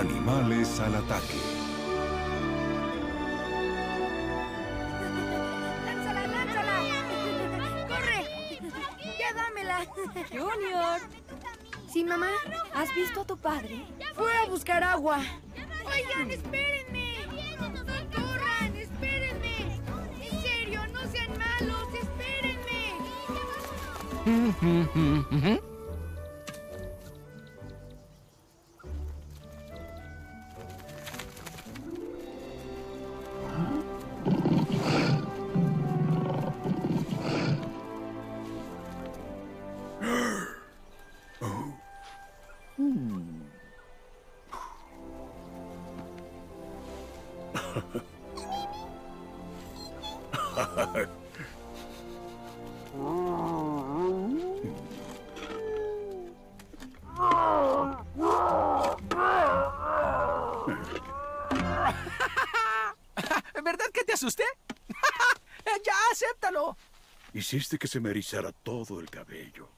Animales al ataque. ¡Lánzala, lánzala! ¡Corre! ¡Ya dámela! Junior, ¿Sí, mamá? ¿has visto a tu padre? Fue a buscar agua. Oigan, espérenme. ¡Corran, espérenme! En serio, no sean malos, espérenme. se me erizara todo el cabello.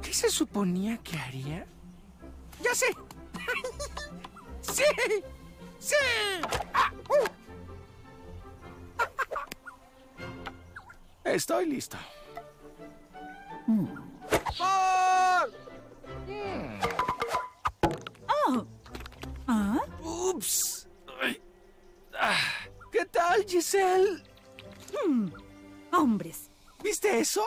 ¿Qué se suponía que haría? ¡Ya sé! ¡Sí! ¡Sí! Ah, uh. Estoy listo. ¡Gol! Mm. Oh. ¿Ah? ¡Ups! Ay. Ah, ¿Qué tal, Giselle? Hmm. Hombres. ¿Viste eso?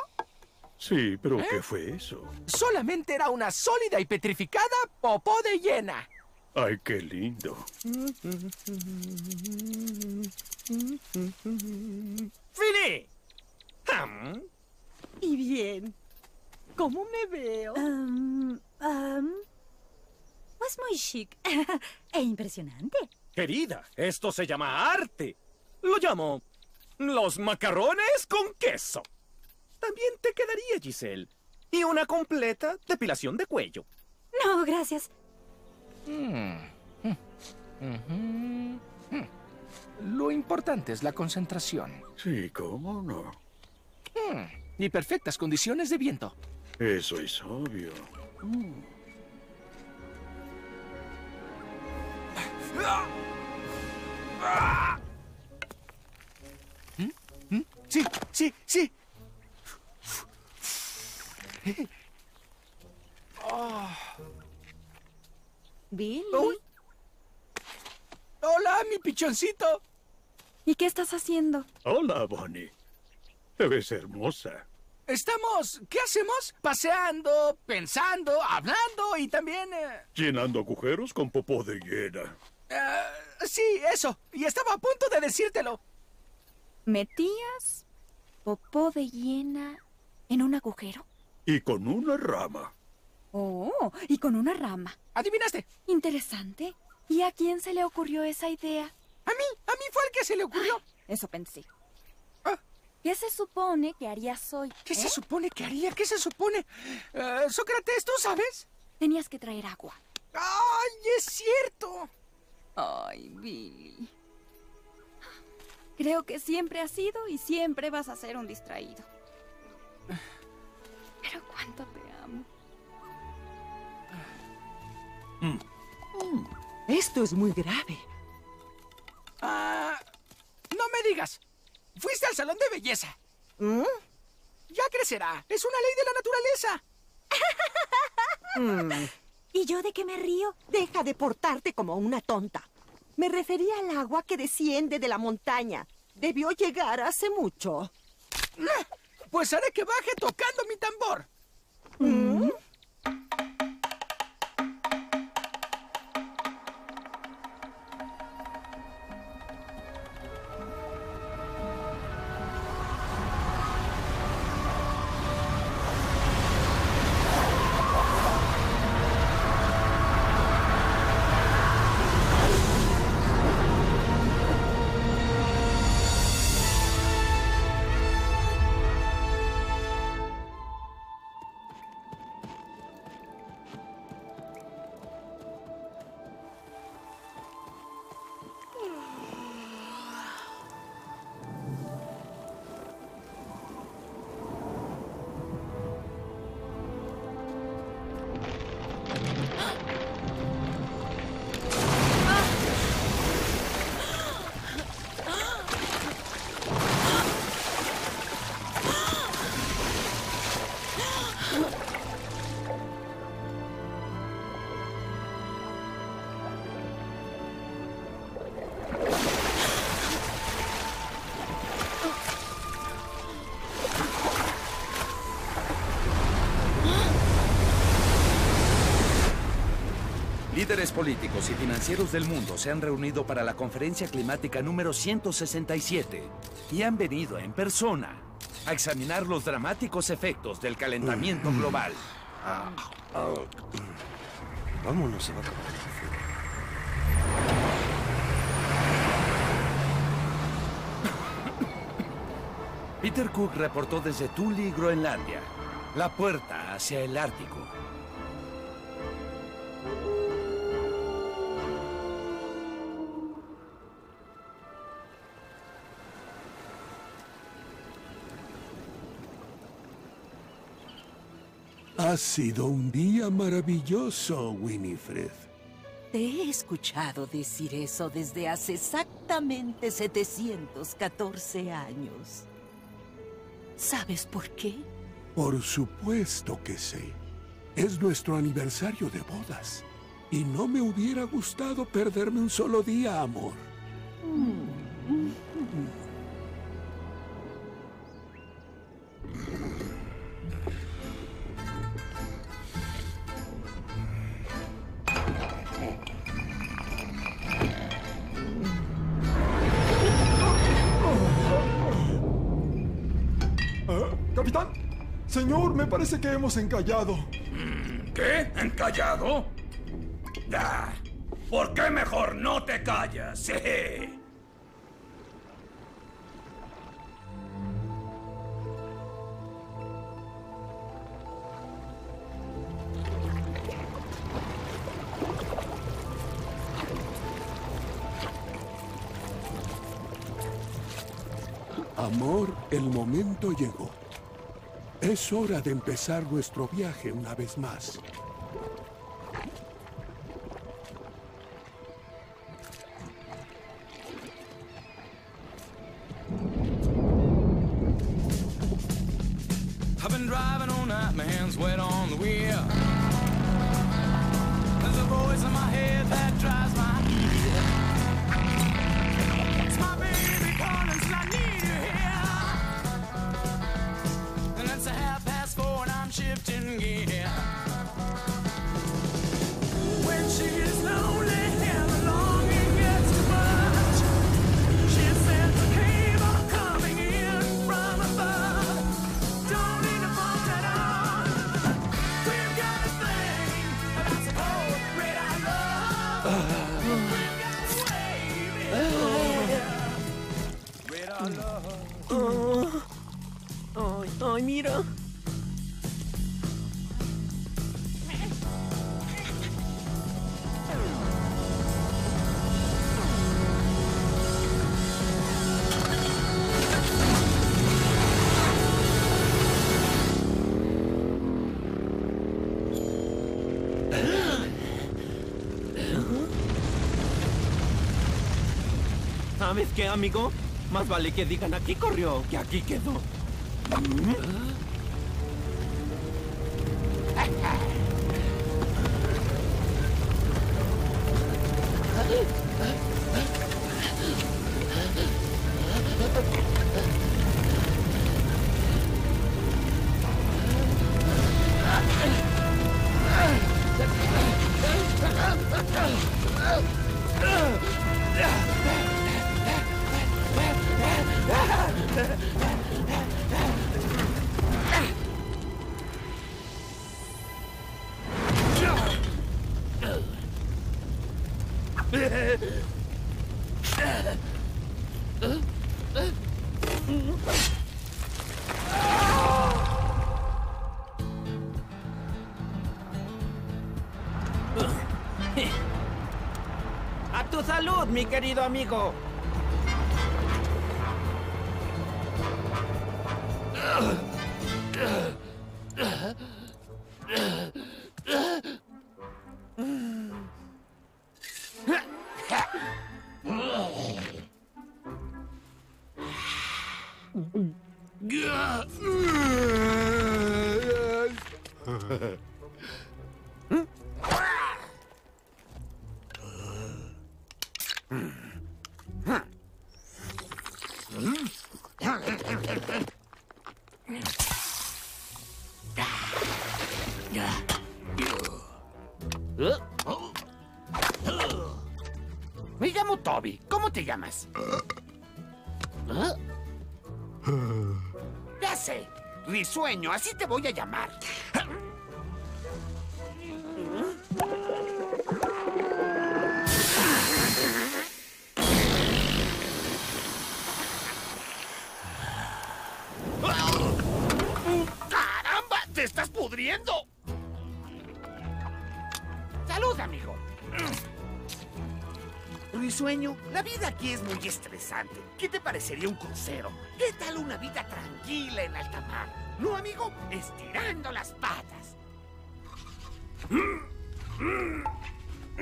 Sí, pero ¿qué fue eso? Solamente era una sólida y petrificada popó de hiena. Ay, qué lindo. ¡Fini! Ham. Y bien, ¿cómo me veo? Um, um, pues muy chic e impresionante. Querida, esto se llama arte. Lo llamo los macarrones con queso. También te quedaría, Giselle. Y una completa depilación de cuello. No, gracias. Lo importante es la concentración. Sí, ¿cómo no? Hmm, Y perfectas condiciones de viento. Eso es obvio. ¿Mm? Sí, sí, sí. Billy. Uy. Hola, mi pichoncito. ¿Y qué estás haciendo? Hola, Bonnie. Te ves hermosa. Estamos, ¿qué hacemos? Paseando, pensando, hablando y también... eh, Llenando agujeros con popó de hiena. eh, sí, eso. Y estaba a punto de decírtelo. ¿Metías popó de hiena en un agujero? Y con una rama. Oh, y con una rama. ¿Adivinaste? Interesante. ¿Y a quién se le ocurrió esa idea? A mí, a mí fue el que se le ocurrió. Eso pensé. Ah. ¿Qué se supone que harías hoy? ¿Qué eh? se supone que haría? ¿Qué se supone? Eh, Sócrates, ¿tú sabes? Tenías que traer agua. ¡Ay, es cierto! Ay, Billy. Creo que siempre has sido y siempre vas a ser un distraído. Pero cuánto te amo. Esto es muy grave. Ah, no me digas. Fuiste al salón de belleza. ¿Mm? Ya crecerá. Es una ley de la naturaleza. ¿Y yo de qué me río? Deja de portarte como una tonta. Me refería al agua que desciende de la montaña. Debió llegar hace mucho. Pues haré que baje tocando mi tambor. Líderes políticos y financieros del mundo se han reunido para la conferencia climática número 167 y han venido en persona a examinar los dramáticos efectos del calentamiento global. Vámonos, se va a acabar. Peter Cook reportó desde Tuli, Groenlandia, la puerta hacia el Ártico. Ha sido un día maravilloso, Winifred. Te he escuchado decir eso desde hace exactamente 714 años. ¿Sabes por qué? Por supuesto que sé. Es nuestro aniversario de bodas. Y no me hubiera gustado perderme un solo día, amor. Ah, señor, me parece que hemos encallado. ¿Qué? ¿Encallado? Ya. ¿Por qué mejor no te callas? Sí. Amor, el momento llegó. Es hora de empezar nuestro viaje una vez más. I've been driving all night, wet on the wheel. There's a voice in my head that drives my ¿Sabes qué, amigo? Más vale que digan aquí corrió que aquí quedó. Mi querido amigo. Me llamo Toby. ¿Cómo te llamas? Ya sé. Risueño, así te voy a llamar. ¡Caramba! ¡Te estás pudriendo! Risueño, la vida aquí es muy estresante. ¿Qué te parecería un crucero? ¿Qué tal una vida tranquila en alta mar? ¿No, amigo? Estirando las patas.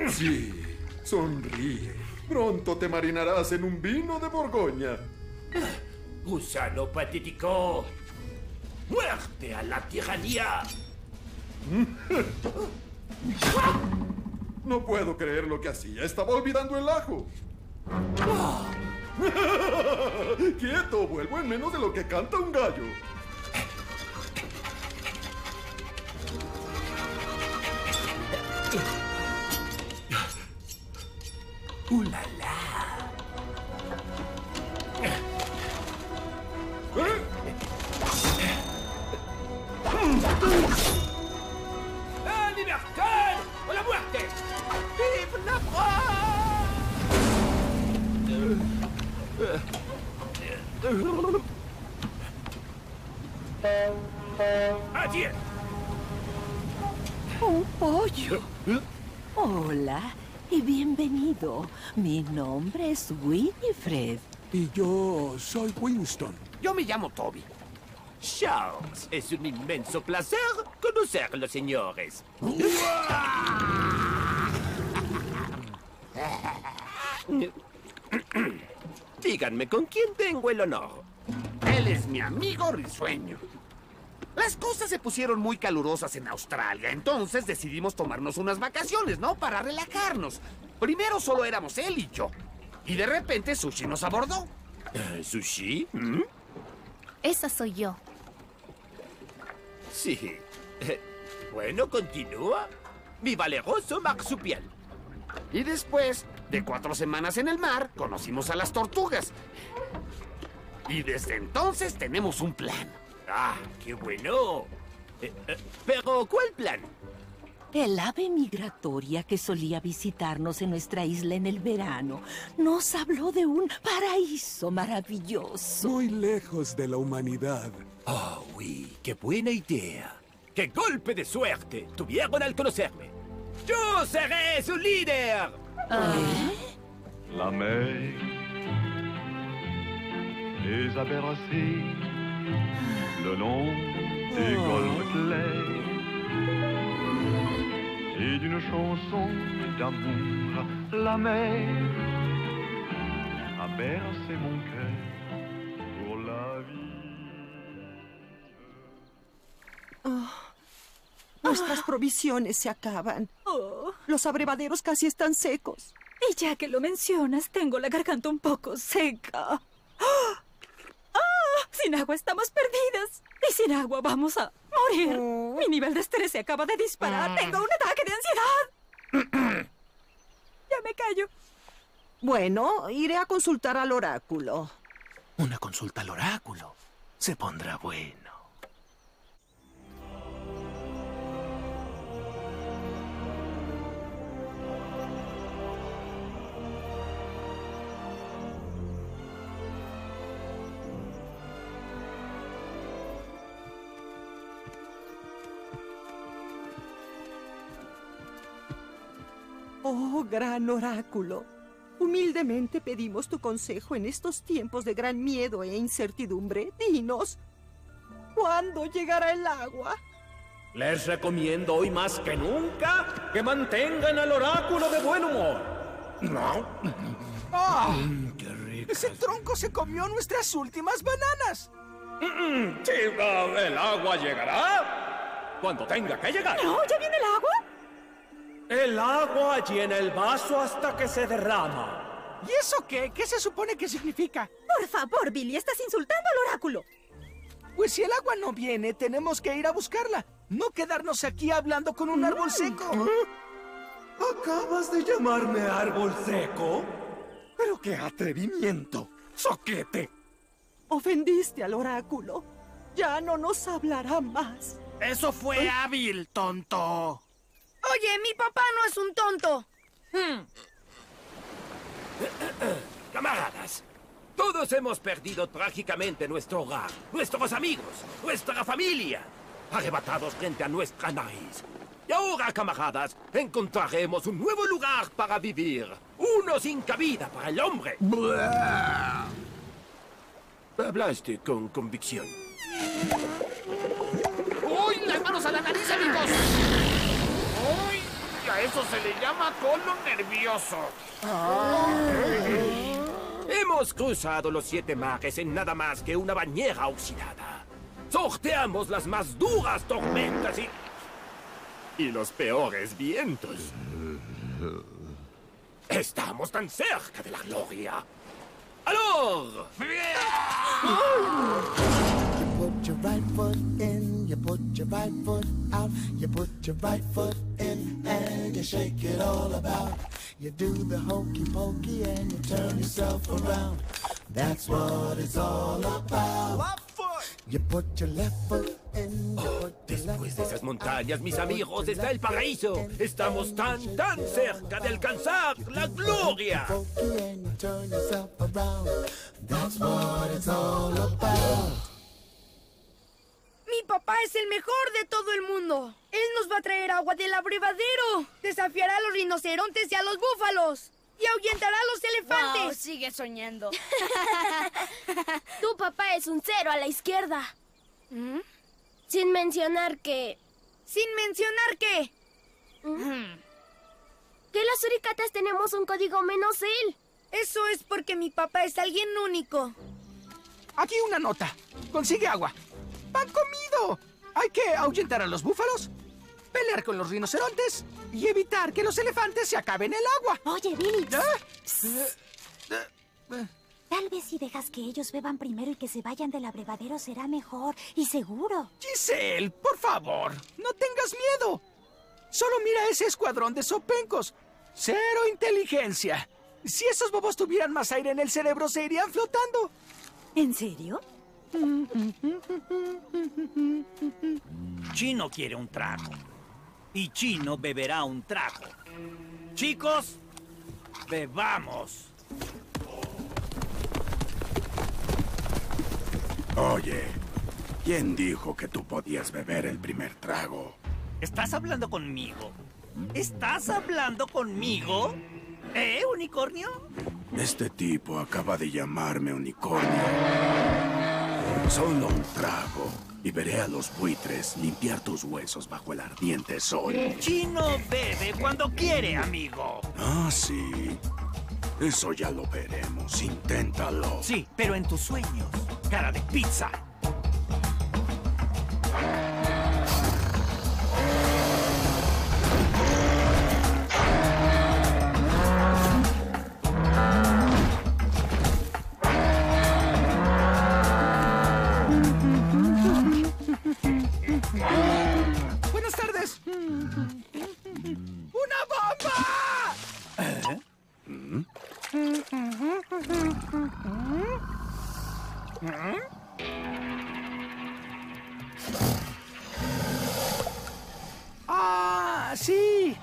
Sí, sonríe. Pronto te marinarás en un vino de Borgoña. Gusano patético. Muerte a la tiranía. No puedo creer lo que hacía. Estaba olvidando el ajo. Quieto, vuelvo en menos de lo que canta un gallo. ¡Uh, Mi nombre es Winifred. Y yo soy Winston. Yo me llamo Toby. Charles, es un inmenso placer conocerlos, señores. Díganme, ¿con quién tengo el honor? Él es mi amigo risueño. Las cosas se pusieron muy calurosas en Australia, entonces decidimos tomarnos unas vacaciones, ¿no? Para relajarnos. Primero solo éramos él y yo. Y de repente Sushi nos abordó. Eh, ¿Sushi? ¿Mm? Esa soy yo. Sí. Eh, Bueno, continúa. Mi valeroso marsupial. Y después de cuatro semanas en el mar, conocimos a las tortugas. Y desde entonces tenemos un plan. Ah, qué bueno. Eh, eh, Pero, ¿cuál plan? El ave migratoria que solía visitarnos en nuestra isla en el verano nos habló de un paraíso maravilloso. Muy lejos de la humanidad. Oh, oui, qué buena idea. ¡Qué golpe de suerte tuvieron al conocerme! ¡Yo seré su líder! La mer les a bercés le long des golfes clairs et d'une chanson d'amour. La mer a bercé mon cœur pour la vie. Oh, nuestras provisiones se acaban. Los abrevaderos casi están secos. Y ya que lo mencionas, tengo la garganta un poco seca. ¡Ah! Sin agua estamos perdidas. Y sin agua vamos a morir. Mi nivel de estrés se acaba de disparar. Tengo un ataque de ansiedad. ya me callo. Bueno, iré a consultar al oráculo. Una consulta al oráculo. Se pondrá bueno. Oh, gran oráculo. Humildemente pedimos tu consejo en estos tiempos de gran miedo e incertidumbre. Dinos, ¿cuándo llegará el agua? Les recomiendo hoy más que nunca que mantengan al oráculo de buen humor. No. ¡Ah! Ese tronco se comió nuestras últimas bananas. Mm, Sí, ah, el agua llegará cuando tenga que llegar. No, ¿ya viene el agua? El agua llena el vaso hasta que se derrama. ¿Y eso qué? ¿Qué se supone que significa? Por favor, Billy, estás insultando al oráculo. Pues si el agua no viene, tenemos que ir a buscarla. No quedarnos aquí hablando con un árbol seco. ¿Acabas de llamarme árbol seco? Pero qué atrevimiento. Soquete. Ofendiste al oráculo. Ya no nos hablará más. Eso fue hábil, tonto. Oye, mi papá no es un tonto. Camaradas, todos hemos perdido trágicamente nuestro hogar, nuestros amigos, nuestra familia, arrebatados frente a nuestra nariz. Y ahora, camaradas, encontraremos un nuevo lugar para vivir, uno sin cabida para el hombre. Hablaste con convicción. ¡Uy! ¡Las manos a la nariz, amigos! Eso se le llama colon nervioso. Hemos cruzado los siete mares en nada más que una bañera oxidada. Sorteamos las más duras tormentas y... y los peores vientos. Estamos tan cerca de la gloria. ¡Alors! Put your right foot in, you put your right foot out, you put your right foot in and you shake it all about. You do the hokey pokey and you turn yourself around. That's what it's all about. You put your left foot in, you put your left Después de esas montañas, mis amigos, está el paraíso. Estamos tan, tan cerca de alcanzar la gloria. pokey and you turn yourself around. That's what it's all about. Mi papá es el mejor de todo el mundo. Él nos va a traer agua del abrevadero. Desafiará a los rinocerontes y a los búfalos. Y ahuyentará a los elefantes. Wow, sigue soñando. tu papá es un cero a la izquierda. Sin mencionar que... ¿Sin mencionar qué? Que las suricatas tenemos un código menos él. Eso es porque mi papá es alguien único. Aquí una nota. Consigue agua. ¡Pan comido! Hay que ahuyentar a los búfalos, pelear con los rinocerontes y evitar que los elefantes se acaben el agua. Oye, Billy. ¿Eh? Tal vez si dejas que ellos beban primero y que se vayan del abrevadero será mejor y seguro. Giselle, por favor, no tengas miedo. Solo mira ese escuadrón de sopencos. Cero inteligencia. Si esos bobos tuvieran más aire en el cerebro, se irían flotando. ¿En serio? Chino quiere un trago. Y Chino beberá un trago. Chicos, bebamos. Oye, ¿quién dijo que tú podías beber el primer trago? ¿Estás hablando conmigo? ¿Estás hablando conmigo? ¿Eh, unicornio? Este tipo acaba de llamarme unicornio. Solo un trago y veré a los buitres limpiar tus huesos bajo el ardiente sol. Chino bebe cuando quiere, amigo. Ah, sí. Eso ya lo veremos. Inténtalo. Sí, pero en tus sueños. Cara de pizza. ¡Una bomba! Ah, sí.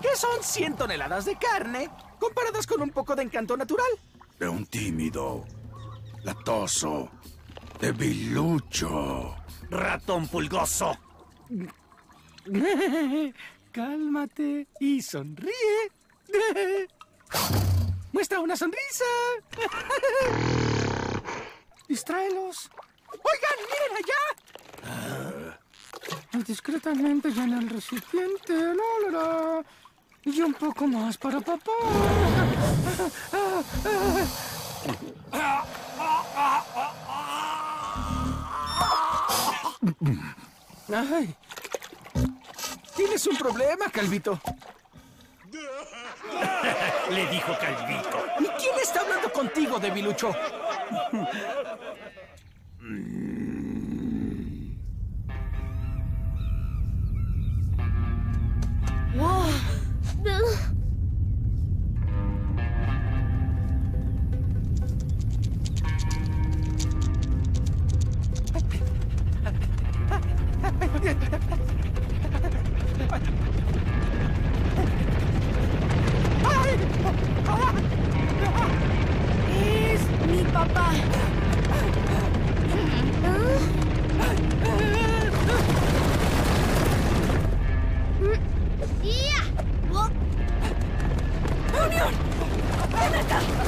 ¿Qué son 100 toneladas de carne comparadas con un poco de encanto natural? De un tímido, latoso, debilucho. Ratón pulgoso. Cálmate y sonríe. Muestra una sonrisa. Distráelos. Oigan, miren allá. Discretamente llena el recipiente. La. Y un poco más para papá. Ay. Tienes un problema, Calvito. Le dijo Calvito. ¿Y quién está hablando contigo, debilucho? いやおっ何をあなた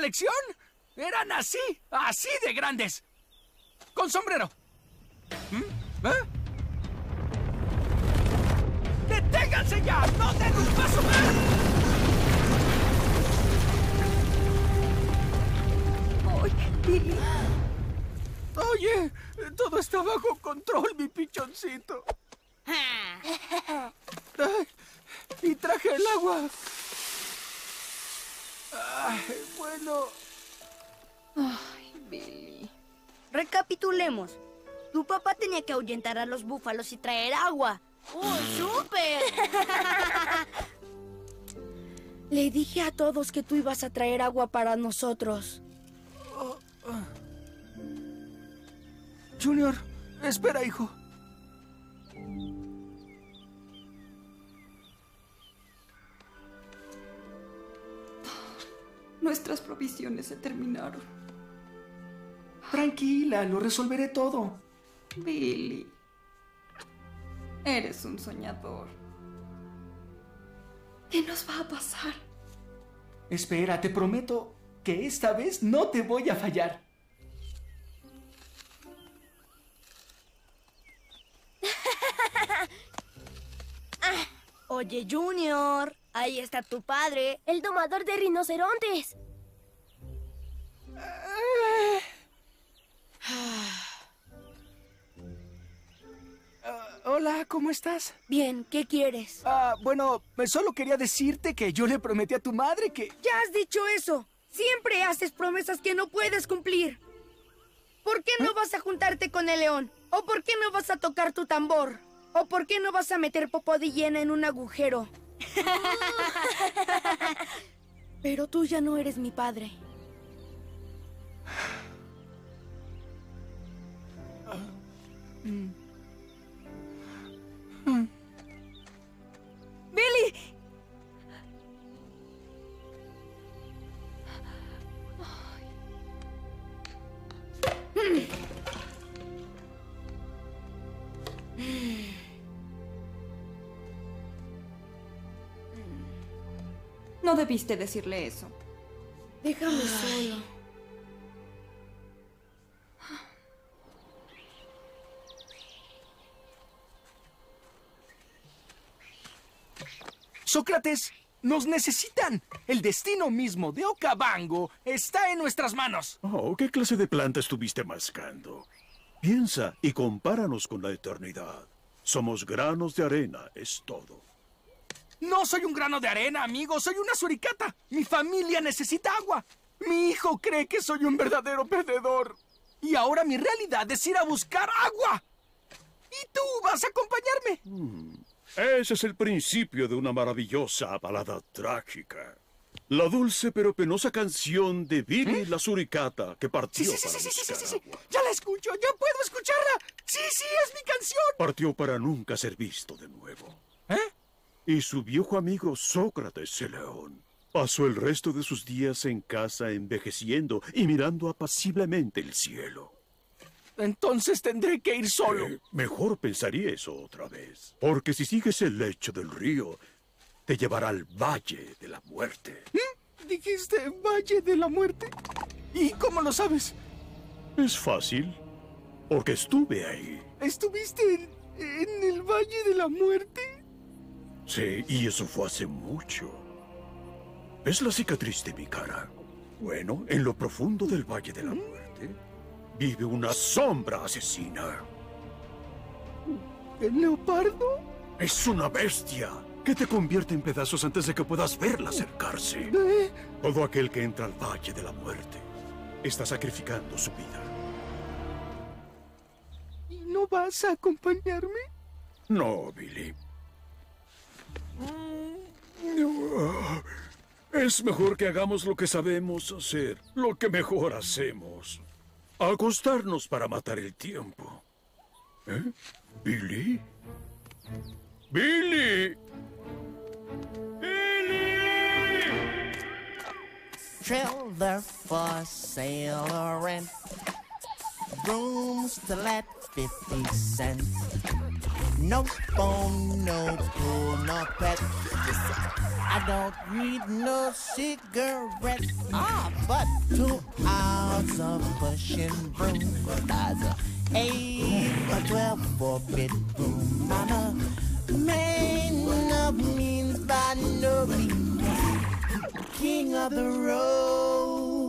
una lección? Eran así, así de grandes. Con sombrero. ¿Mm? ¿Eh? ¡Deténganse ya! ¡No den un paso más! Billy. Oye, todo está bajo control, mi pichoncito. Ay, y traje el agua. Ay, bueno. Ay, Billy. Recapitulemos. Tu papá tenía que ahuyentar a los búfalos y traer agua. ¡Oh, súper! Le dije a todos que tú ibas a traer agua para nosotros. Junior, espera, hijo. Nuestras provisiones se terminaron. Tranquila, lo resolveré todo. Billy. Eres un soñador. ¿Qué nos va a pasar? Espera, te prometo que esta vez no te voy a fallar. Oye, Junior, ahí está tu padre. El domador de rinocerontes. Ah, hola, ¿cómo estás? Bien, ¿qué quieres? Ah, bueno, solo quería decirte que yo le prometí a tu madre que... Ya has dicho eso. Siempre haces promesas que no puedes cumplir. ¿Por qué no vas a juntarte con el león? ¿O por qué no vas a tocar tu tambor? ¿O por qué no vas a meter popó de hiena en un agujero? Pero tú ya no eres mi padre. ¡Billy! No debiste decirle eso. Déjame solo. Sócrates, nos necesitan. El destino mismo de Okavango está en nuestras manos. Oh, ¿qué clase de planta estuviste mascando? Piensa y compáranos con la eternidad. Somos granos de arena, es todo. No soy un grano de arena, amigo, soy una suricata. Mi familia necesita agua. Mi hijo cree que soy un verdadero perdedor. Y ahora mi realidad es ir a buscar agua. Y tú vas a acompañarme. Hmm, Ese es el principio de una maravillosa balada trágica. La dulce pero penosa canción de Billy la suricata que partió Sí, sí, sí, para sí, sí, sí, sí, sí. Ya la escucho, ya puedo escucharla. Sí, sí, es mi canción. Partió para nunca ser visto de nuevo. ¿Eh? Y su viejo amigo Sócrates el león pasó el resto de sus días en casa envejeciendo y mirando apaciblemente el cielo. Entonces tendré que ir solo. Eh, mejor pensaría eso otra vez. Porque si sigues el lecho del río, te llevará al Valle de la Muerte. ¿Mm? ¿Dijiste Valle de la Muerte? ¿Y cómo lo sabes? Es fácil, porque estuve ahí. ¿Estuviste en, en el Valle de la Muerte? Sí, y eso fue hace mucho. ¿Ves la cicatriz de mi cara? Bueno, en lo profundo del Valle de la Muerte vive una sombra asesina. ¿El leopardo? Es una bestia que te convierte en pedazos antes de que puedas verla acercarse. ¿Eh? Todo aquel que entra al Valle de la Muerte está sacrificando su vida. ¿Y no vas a acompañarme? No, Billy. No. Es mejor que hagamos lo que sabemos hacer, lo que mejor hacemos. Acostarnos para matar el tiempo. ¿Eh? ¿Billy? ¡Billy! Trailer for sale or rent. Rooms to let 50 cents. No phone, no pool, no pet. I don't need no cigarettes. Ah, but two hours of pushing broom. That's a eight or twelve four bedroom. I'm a man of means by no means. King of the road.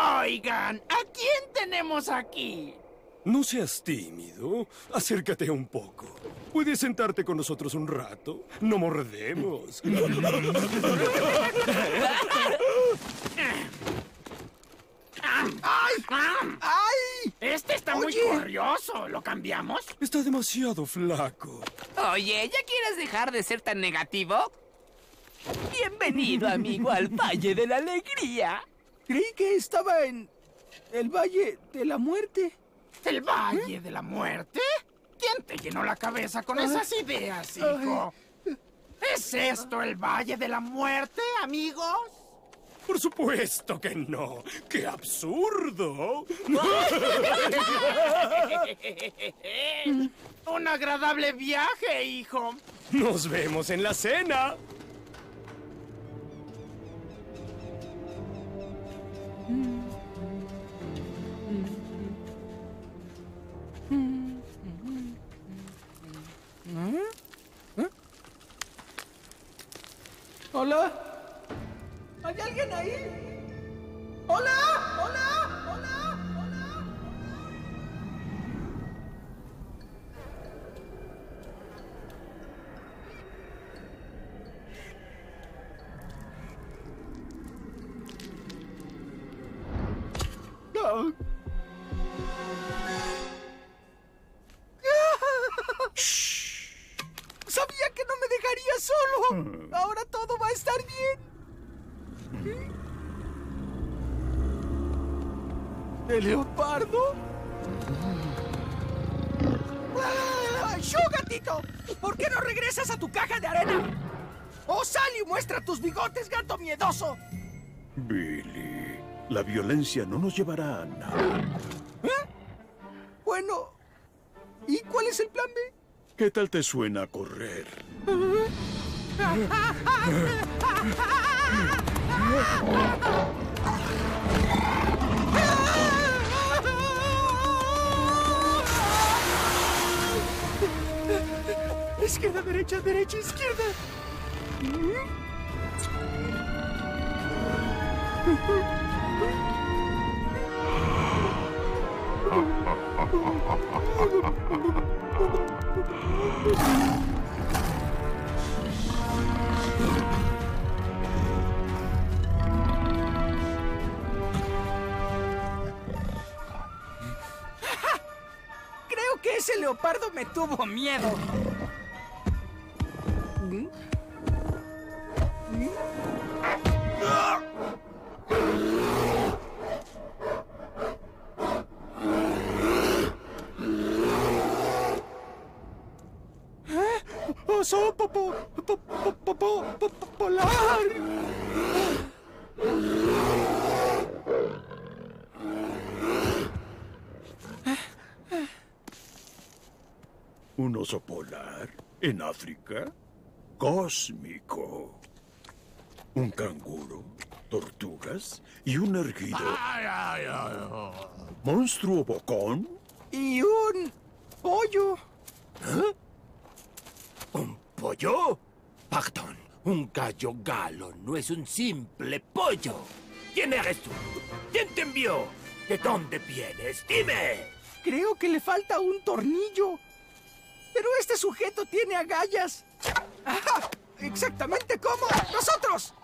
Oigan, ¿a quién tenemos aquí? No seas tímido. Acércate un poco. ¿Puedes sentarte con nosotros un rato? No mordemos. ¡Ay! ¡Ay! Este está muy curioso. ¿Lo cambiamos? Está demasiado flaco. Oye, ¿ya quieres dejar de ser tan negativo? Bienvenido, amigo, al Valle de la Alegría. Creí que estaba en el Valle de la Muerte. ¿El Valle de la Muerte? ¿Quién te llenó la cabeza con Ay. esas ideas, hijo? ¿Es esto el Valle de la Muerte, amigos? Por supuesto que no. ¡Qué absurdo! Un agradable viaje, hijo. Nos vemos en la cena. ¿Hola? ¿Hay alguien ahí? ¿Hola? ¿Hola? ¿Hola? No. Sabía leopardo? ¡Ah! ¡Shu, gatito! ¿Por qué no regresas a tu caja de arena? ¡Oh, sal y muestra tus bigotes, gato miedoso! Billy, la violencia no nos llevará a nada. Bueno, ¿y cuál es el plan B? ¿Qué tal te suena correr? Izquierda, derecha, derecha, izquierda. Creo que ese leopardo me tuvo miedo. En África? Cósmico. Un canguro, tortugas y un erguido. ¿Monstruo bocón? Y un pollo. ¿Un pollo? Pardon, un gallo galo no es un simple pollo. ¿Quién eres tú? ¿Quién te envió? ¿De dónde vienes? Dime. Creo que le falta un tornillo. Pero este sujeto tiene agallas. ¡Ajá! Exactamente como nosotros.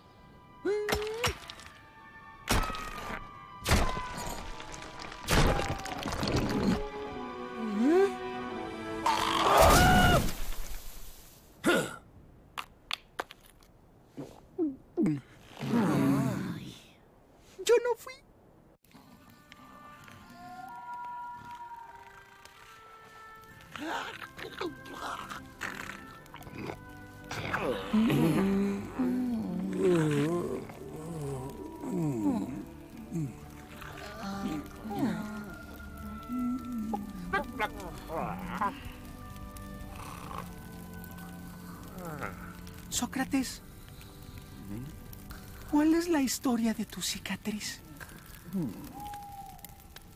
¿Cuál es la historia de tu cicatriz?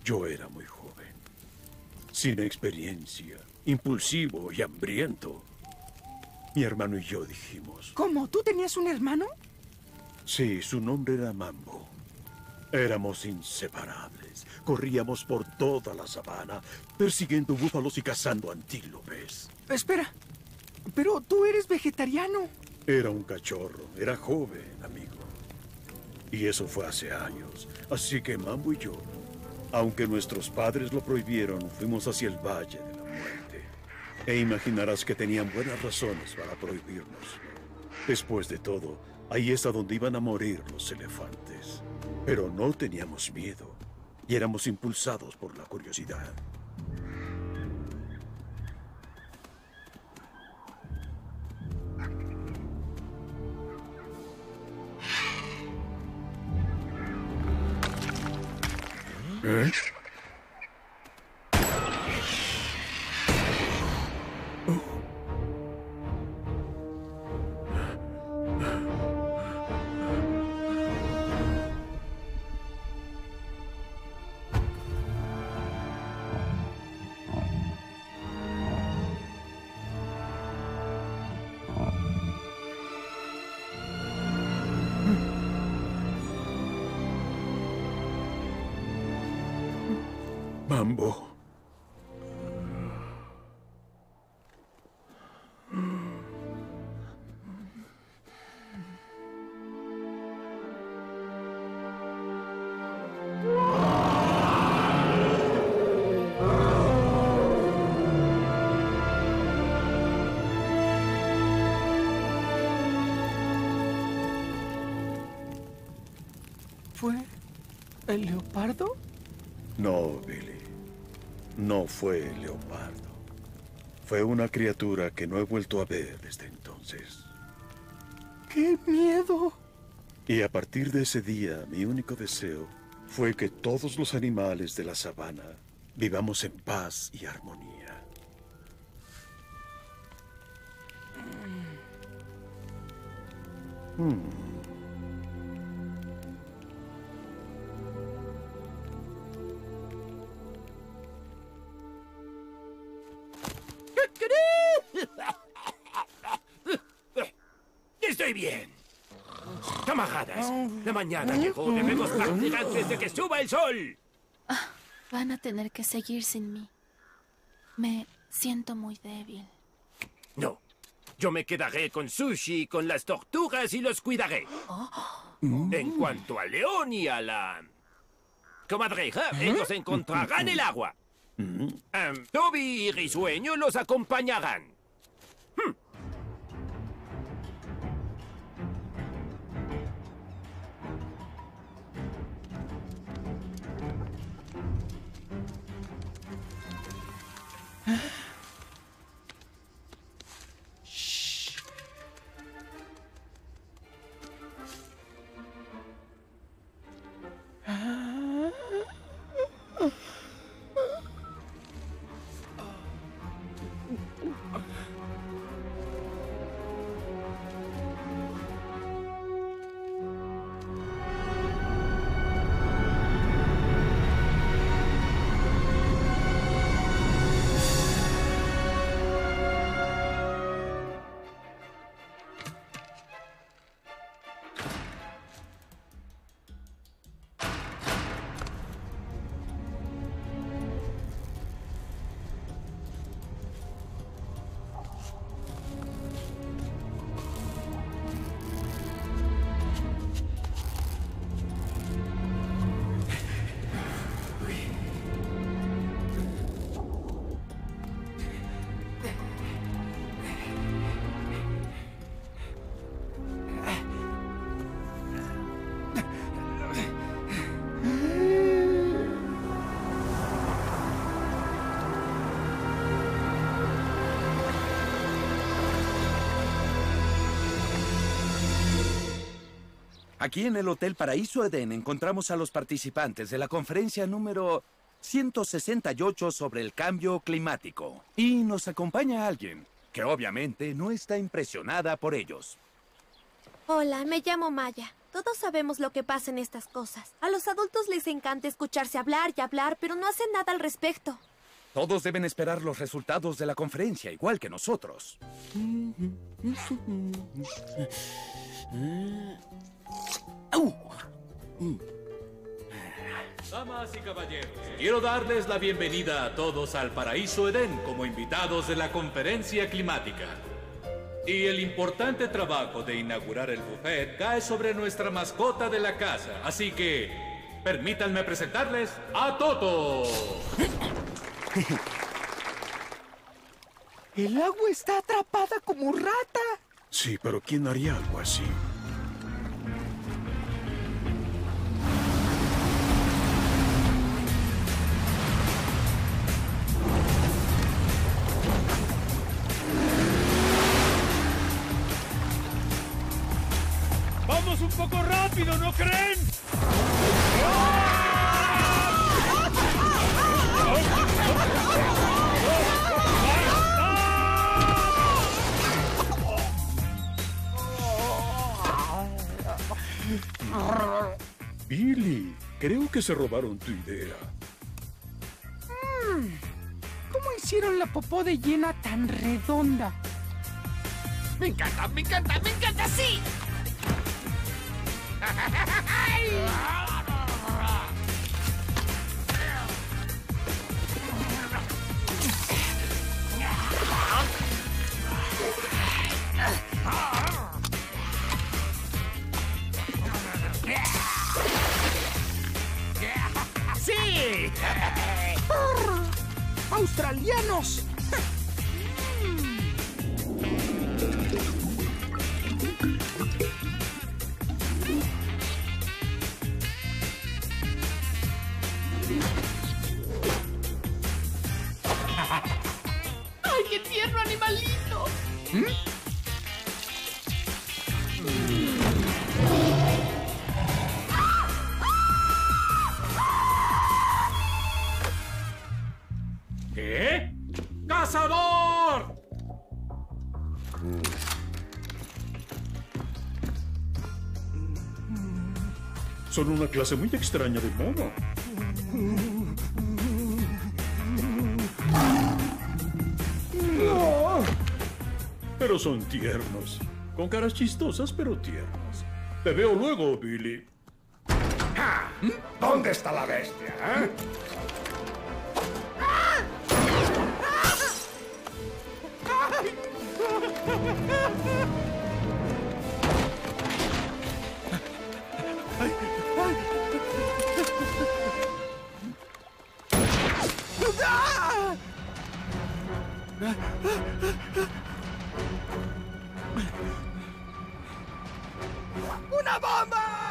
Yo era muy joven, sin experiencia, impulsivo y hambriento. Mi hermano y yo dijimos, ¿Cómo? ¿Tú tenías un hermano? sí, su nombre era Mambo. Éramos inseparables. Corríamos por toda la sabana, persiguiendo búfalos y cazando antílopes. Espera, pero tú eres vegetariano. Era un cachorro, era joven, amigo. Y eso fue hace años. Así que Mambo y yo, aunque nuestros padres lo prohibieron, fuimos hacia el Valle de la Muerte. E imaginarás que tenían buenas razones para prohibirnos. Después de todo, ahí es a donde iban a morir los elefantes. Pero no teníamos miedo y éramos impulsados por la curiosidad. Fue leopardo. Fue una criatura que no he vuelto a ver desde entonces. ¡Qué miedo! Y a partir de ese día, mi único deseo fue que todos los animales de la sabana vivamos en paz y armonía. Hmm. Estoy bien. Camaradas, la mañana llegó. Debemos partir antes de que suba el sol. Van a tener que seguir sin mí. Me siento muy débil. No. Yo me quedaré con Sushi, con las tortugas y los cuidaré. En cuanto al león y a la comadreja, ellos encontrarán el agua. Em, Toby y Risueño los acompañarán. Aquí en el Hotel Paraíso Edén encontramos a los participantes de la conferencia número 168 sobre el cambio climático. Y nos acompaña alguien que obviamente no está impresionada por ellos. Hola, me llamo Maya. Todos sabemos lo que pasa en estas cosas. A los adultos les encanta escucharse hablar y hablar, pero no hacen nada al respecto. Todos deben esperar los resultados de la conferencia, igual que nosotros. Damas y caballeros, quiero darles la bienvenida a todos al Paraíso Edén como invitados de la conferencia climática. Y el importante trabajo de inaugurar el buffet cae sobre nuestra mascota de la casa, así que permítanme presentarles a Toto. El agua está atrapada como rata. Sí, pero ¿quién haría algo así? Poco rápido, ¿no creen? Billy, creo que se robaron tu idea. Mm, ¿Cómo hicieron la popó de llena tan redonda? Me encanta, me encanta, me encanta, sí. ¡Sí! ¡Australianos! Tierno animalito! ¿Qué? ¡Cazador! Son una clase muy extraña de mono. Pero son tiernos. Con caras chistosas, pero tiernas. Te veo luego, Billy. ¿Dónde está la bestia? eh? ¡Una bomba!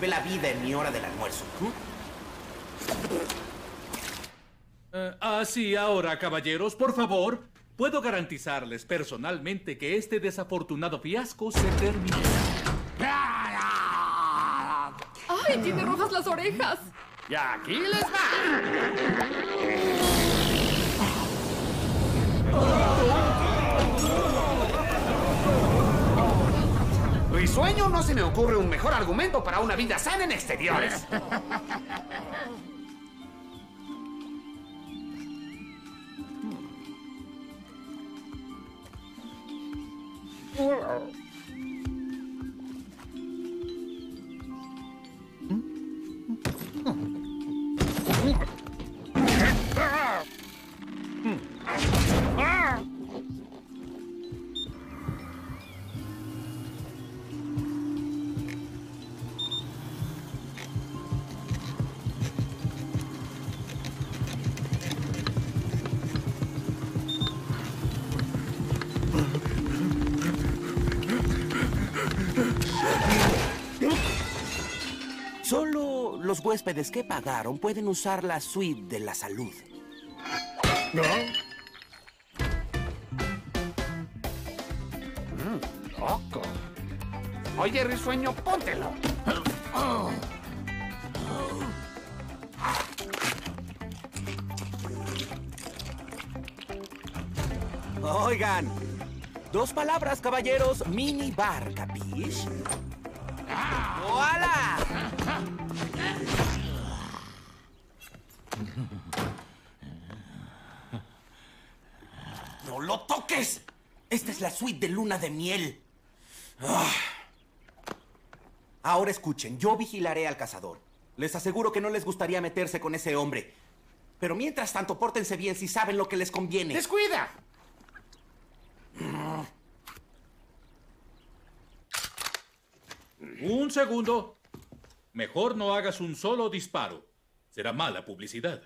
Salvé la vida en mi hora del almuerzo. Eh, así ahora, caballeros, por favor, puedo garantizarles personalmente que este desafortunado fiasco se terminará. ¡Ay, tiene rojas las orejas! Y aquí les va. Risueño, no se me ocurre un mejor argumento para una vida sana en exteriores. los huéspedes que pagaron pueden usar la suite de la salud. Mm, loco. Oye, Risueño, póntelo. Oigan, dos palabras, caballeros. Mini bar, ¿capish? ¡Hola! ¡No lo toques! Esta es la suite de luna de miel. Ah. Ahora escuchen, yo vigilaré al cazador. Les aseguro que no les gustaría meterse con ese hombre. Pero mientras tanto, pórtense bien si saben lo que les conviene. ¡Descuida! Un segundo. Mejor no hagas un solo disparo. Será mala publicidad.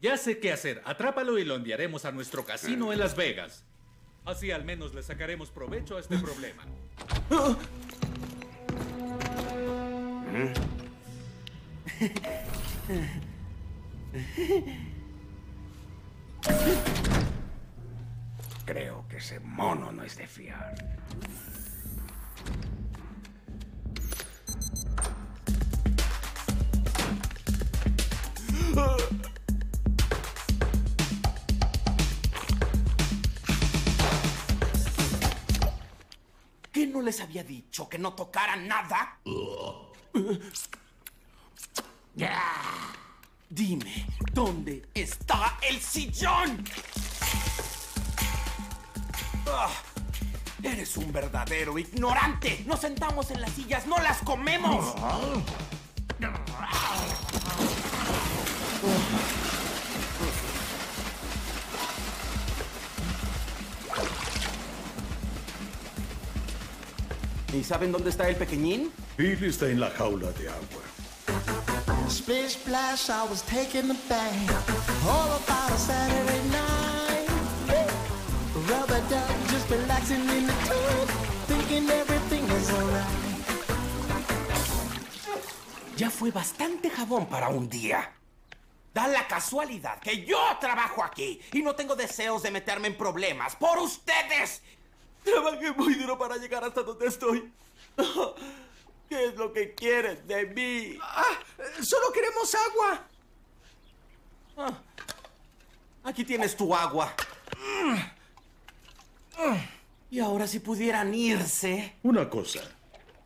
Ya sé qué hacer. Atrápalo y lo enviaremos a nuestro casino en Las Vegas. Así al menos le sacaremos provecho a este problema. Creo que ese mono no es de fiar. ¿Qué no les había dicho? ¿Que no tocaran nada? Dime, ¿dónde está el sillón? Ah, eres un verdadero ignorante. Nos sentamos en las sillas, no las comemos. ¿Y saben dónde está el pequeñín? Bill está en la jaula de agua. Splish splash, I was taking a bath. All about a Saturday night. Rubber duck, just relaxing in the tub. Thinking everything is alright. Ya fue bastante jabón para un día. Da la casualidad que yo trabajo aquí y no tengo deseos de meterme en problemas por ustedes. Trabajé muy duro para llegar hasta donde estoy. ¿Qué es lo que quieren de mí? Ah, solo queremos agua. Ah, aquí tienes tu agua. Y ahora si pudieran irse. Una cosa.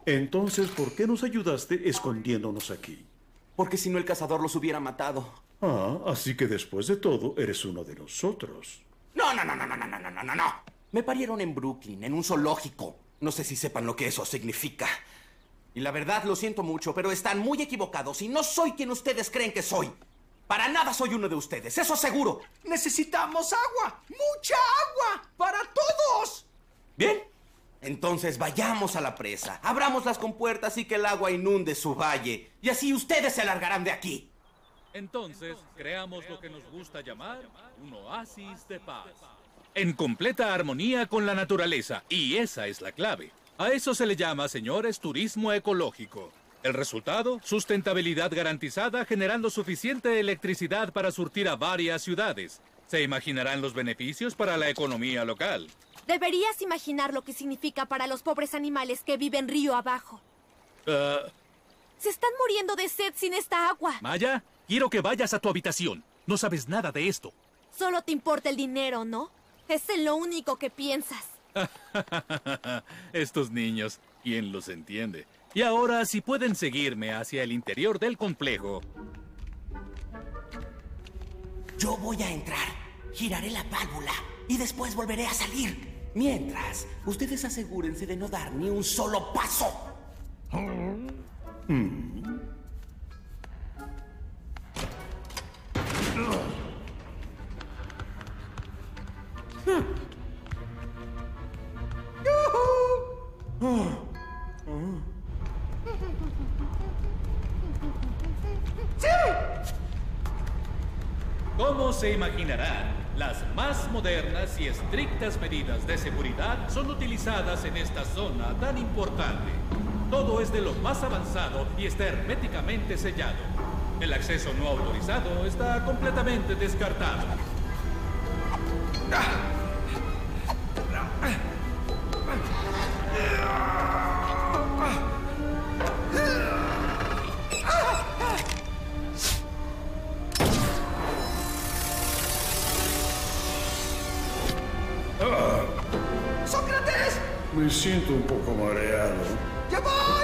Entonces, ¿por qué nos ayudaste escondiéndonos aquí? Porque si no el cazador los hubiera matado. Ah, así que después de todo, eres uno de nosotros. No, no, no, no, no, no, no, no, no, no. Me parieron en Brooklyn, en un zoológico. No sé si sepan lo que eso significa. Y la verdad, lo siento mucho, pero están muy equivocados y no soy quien ustedes creen que soy. Para nada soy uno de ustedes, eso seguro. Necesitamos agua. Mucha agua. Para todos. Bien. Entonces vayamos a la presa, abramos las compuertas y que el agua inunde su valle. Y así ustedes se largarán de aquí. Entonces, creamos lo que nos gusta llamar un oasis de paz. En completa armonía con la naturaleza. Y esa es la clave. A eso se le llama, señores, turismo ecológico. El resultado, sustentabilidad garantizada generando suficiente electricidad para surtir a varias ciudades. Se imaginarán los beneficios para la economía local. Deberías imaginar lo que significa para los pobres animales que viven río abajo. Ah, Se están muriendo de sed sin esta agua. Maya, quiero que vayas a tu habitación. No sabes nada de esto. Solo te importa el dinero, ¿no? Es en lo único que piensas. Estos niños, ¿quién los entiende? Y ahora, si pueden seguirme hacia el interior del complejo. Yo voy a entrar, giraré la válvula y después volveré a salir. Mientras, ustedes asegúrense de no dar ni un solo paso. Como se imaginarán, las más modernas y estrictas medidas de seguridad son utilizadas en esta zona tan importante. Todo es de lo más avanzado y está herméticamente sellado. El acceso no autorizado está completamente descartado. ¡Sócrates! Me siento un poco mareado. ¡Ya voy!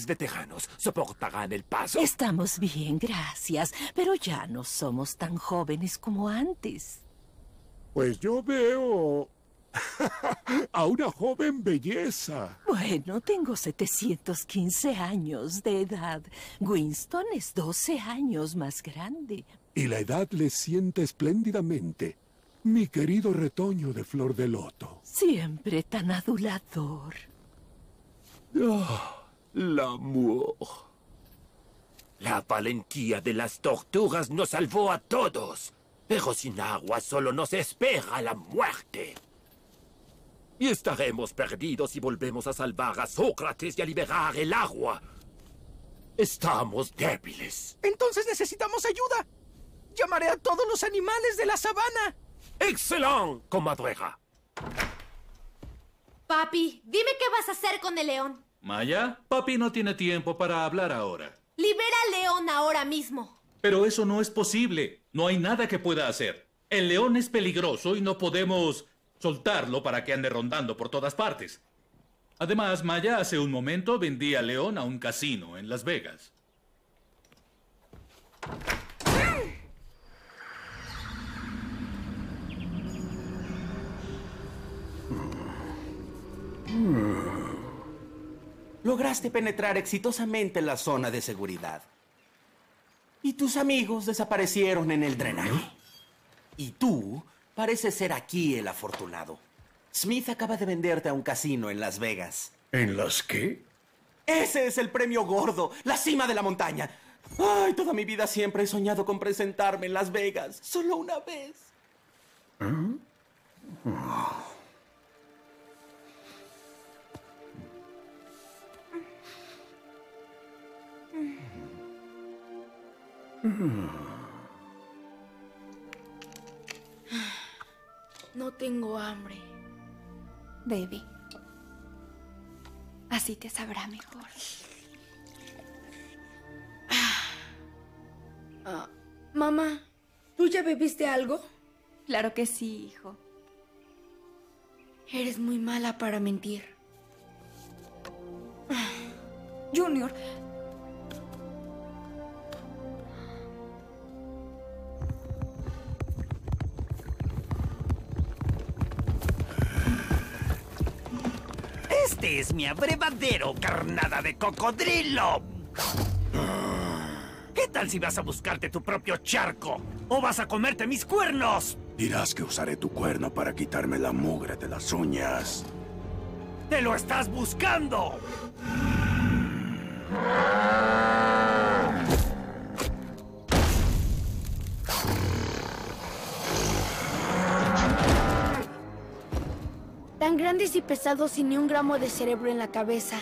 Valientes veteranos soportarán el paso. Estamos bien, gracias, pero ya no somos tan jóvenes como antes. Pues yo veo a una joven belleza. Bueno, tengo 715 años de edad. Winston es 12 años más grande. Y la edad le siente espléndidamente. Mi querido retoño de flor de loto. Siempre tan adulador. Ah, l'amour. La valentía de las tortugas nos salvó a todos. Pero sin agua solo nos espera la muerte. Y estaremos perdidos si volvemos a salvar a Sócrates y a liberar el agua. Estamos débiles. Entonces necesitamos ayuda. Llamaré a todos los animales de la sabana. ¡Excelente, comadreja! Papi, dime qué vas a hacer con el león. Maya, papi no tiene tiempo para hablar ahora. Libera al león ahora mismo. Pero eso no es posible. No hay nada que pueda hacer. El león es peligroso y no podemos soltarlo para que ande rondando por todas partes. Además, Maya hace un momento vendía al león a un casino en Las Vegas. Lograste penetrar exitosamente en la zona de seguridad. Y tus amigos desaparecieron en el drenaje. Y tú pareces ser aquí el afortunado. Smith acaba de venderte a un casino en Las Vegas. ¿En las qué? Ese es el premio gordo, la cima de la montaña. Ay, toda mi vida siempre he soñado con presentarme en Las Vegas, solo una vez. No tengo hambre. Baby. Así te sabrá mejor. Ah, mamá, ¿tú ya bebiste algo? Claro que sí, hijo. Eres muy mala para mentir. Junior. Este es mi abrevadero, carnada de cocodrilo. ¿Qué tal si vas a buscarte tu propio charco? ¿O vas a comerte mis cuernos? Dirás que usaré tu cuerno para quitarme la mugre de las uñas. ¡Te lo estás buscando! Tan grandes y pesados sin ni un gramo de cerebro en la cabeza.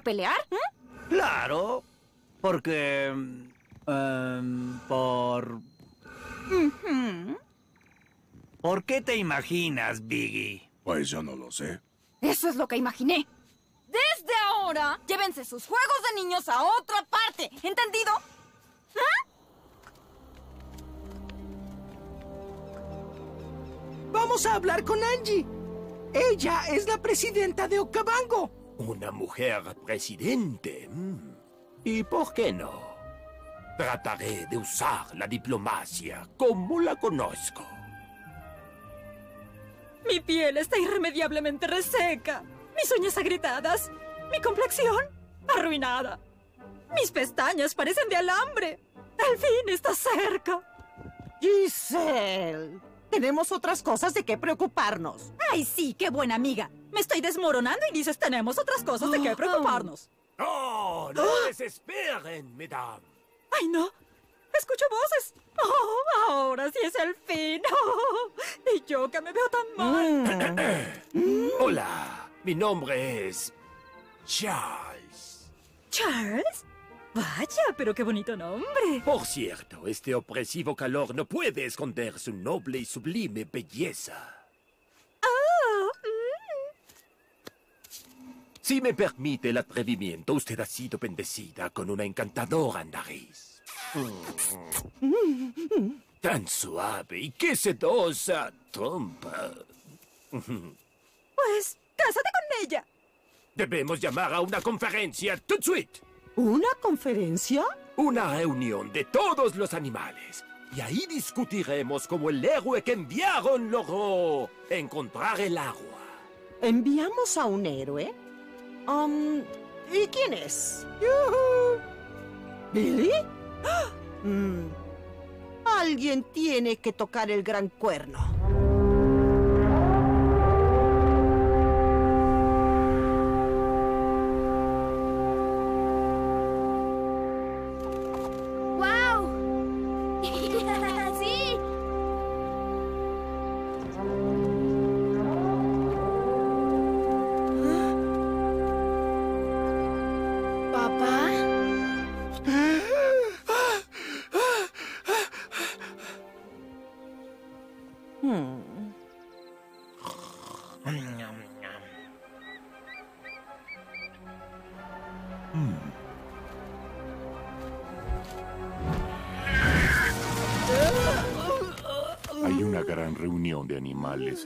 A pelear? ¿Mm? Claro, porque... em, por... ¿Por qué te imaginas, Biggie? Pues yo no lo sé. Eso es lo que imaginé. Desde ahora, llévense sus juegos de niños a otra parte. ¿Entendido? ¿Ah? Vamos a hablar con Angie. Ella es la presidenta de Okavango. Una mujer presidente. mm. ¿Y por qué no? Trataré de usar la diplomacia como la conozco. Mi piel está irremediablemente reseca. Mis uñas agrietadas. Mi complexión arruinada. Mis pestañas parecen de alambre. El fin está cerca. Giselle, Tenemos otras cosas de qué preocuparnos. ¡Ay, sí! ¡Qué buena amiga! Me estoy desmoronando y dices tenemos otras cosas de qué preocuparnos. ¡Oh, no desesperen, madame! ¡Ay, no! Escucho voces. Oh, ahora sí es el fin. Oh, y yo que me veo tan mal. Hola, mi nombre es Charles. ¿Charles? Vaya, pero qué bonito nombre. Por cierto, este opresivo calor no puede esconder su noble y sublime belleza. Oh, Si me permite el atrevimiento, usted ha sido bendecida con una encantadora nariz. Tan suave y qué sedosa trompa. Pues, cásate con ella. Debemos llamar a una conferencia tout de suite. ¿Una conferencia? Una reunión de todos los animales. Y ahí discutiremos cómo el héroe que enviaron logró encontrar el agua. ¿Enviamos a un héroe? Um, ¿Y quién es? ¿Billy? ¡Ah! Mm, Alguien tiene que tocar el gran cuerno.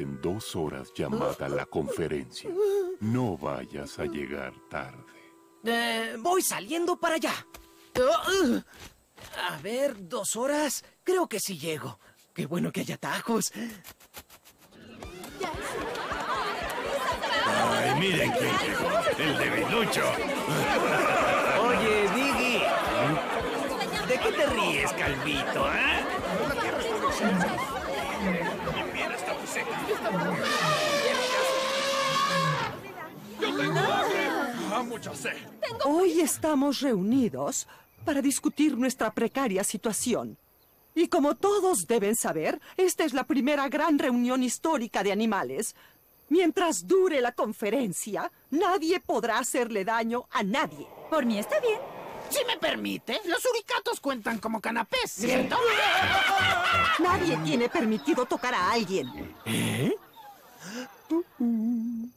En dos horas llamada la conferencia. No vayas a llegar tarde. Eh, voy saliendo para allá. Uh, uh. A ver, dos horas. Creo que sí llego. Qué bueno que haya tajos. Ay, miren quién llegó. El de Bilucho. Oye, Diggy. ¿De qué te ríes, Calvito, eh? ¡Yo tengo hambre! ¡Ah, mucha sed! Hoy estamos reunidos para discutir nuestra precaria situación. Y como todos deben saber, esta es la primera gran reunión histórica de animales. Mientras dure la conferencia, nadie podrá hacerle daño a nadie. Por mí está bien. Si me permite, los suricatos cuentan como canapés, ¿cierto? Nadie tiene permitido tocar a alguien. ¿Eh?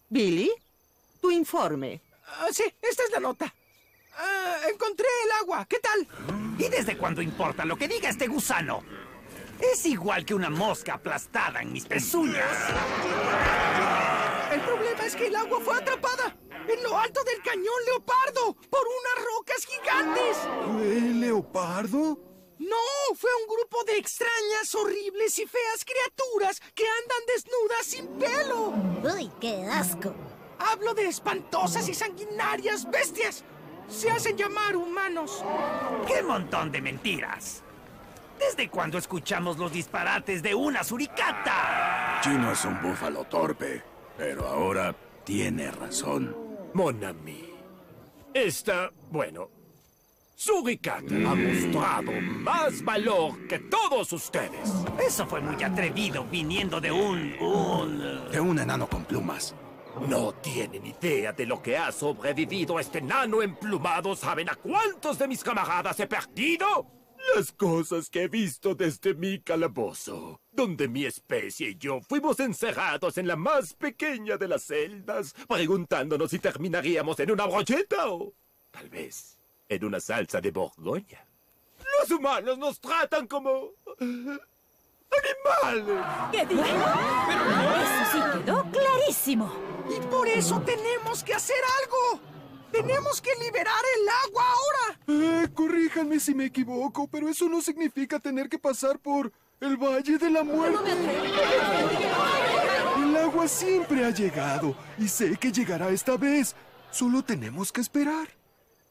Billy, tu informe. Ah, sí, esta es la nota. Ah, encontré el agua. ¿Qué tal? ¿Y desde cuándo importa lo que diga este gusano? Es igual que una mosca aplastada en mis pezuñas. El problema es que el agua fue atrapada en lo alto del cañón Leopardo por unas rocas gigantes. ¿El leopardo? No, fue un grupo de extrañas, horribles y feas criaturas que andan desnudas sin pelo. Uy, qué asco. Hablo de espantosas y sanguinarias bestias. Se hacen llamar humanos. ¡Qué montón de mentiras! ¿Desde cuándo escuchamos los disparates de una suricata? Chino es un búfalo torpe, pero ahora tiene razón. Mon ami. Esta, bueno, Suricata ha mostrado más valor que todos ustedes. Eso fue muy atrevido viniendo de un... un... De un enano con plumas. No tienen idea de lo que ha sobrevivido este nano emplumado. ¿Saben a cuántos de mis camaradas he perdido? Las cosas que he visto desde mi calabozo, donde mi especie y yo fuimos encerrados en la más pequeña de las celdas, preguntándonos si terminaríamos en una brocheta o tal vez en una salsa de Borgoña. Los humanos nos tratan como... animales. ¿Qué dijo? Eso sí quedó clarísimo. Y por eso tenemos que hacer algo. Tenemos que liberar el agua ahora. Eh, corríjanme si me equivoco, pero eso no significa tener que pasar por el Valle de la Muerte. El agua siempre ha llegado y sé que llegará esta vez. Solo tenemos que esperar.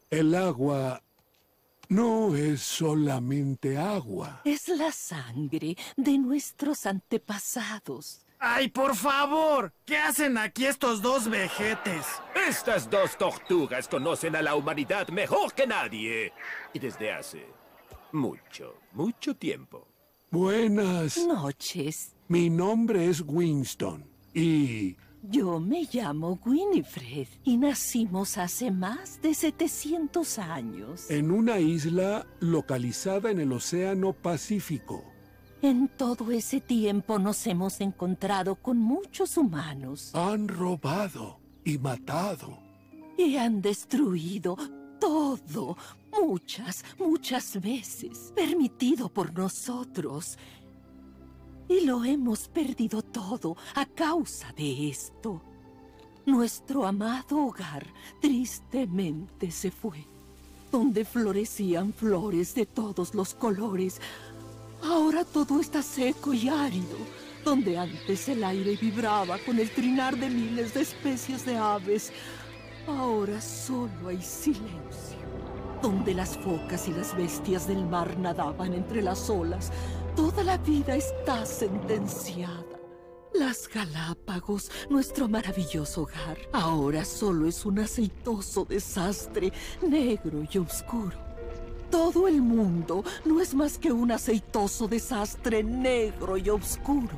El agua No es solamente agua. Es la sangre de nuestros antepasados. ¡Ay, por favor! ¿Qué hacen aquí estos dos vejetes? Estas dos tortugas conocen a la humanidad mejor que nadie. Y desde hace mucho, mucho tiempo. Buenas noches. Mi nombre es Winston y Yo me llamo Winifred y nacimos hace más de 700 años. en una isla localizada en el Océano Pacífico. En todo ese tiempo nos hemos encontrado con muchos humanos Han robado y matado. y han destruido todo muchas, muchas veces, permitido por nosotros. Y lo hemos perdido todo a causa de esto. Nuestro amado hogar tristemente se fue, donde florecían flores de todos los colores. Ahora todo está seco y árido, donde antes el aire vibraba con el trinar de miles de especies de aves. Ahora solo hay silencio, donde las focas y las bestias del mar nadaban entre las olas. Toda la vida está sentenciada. Las Galápagos, nuestro maravilloso hogar, ahora solo es un aceitoso desastre, negro y oscuro. Todo el mundo no es más que un aceitoso desastre negro y oscuro,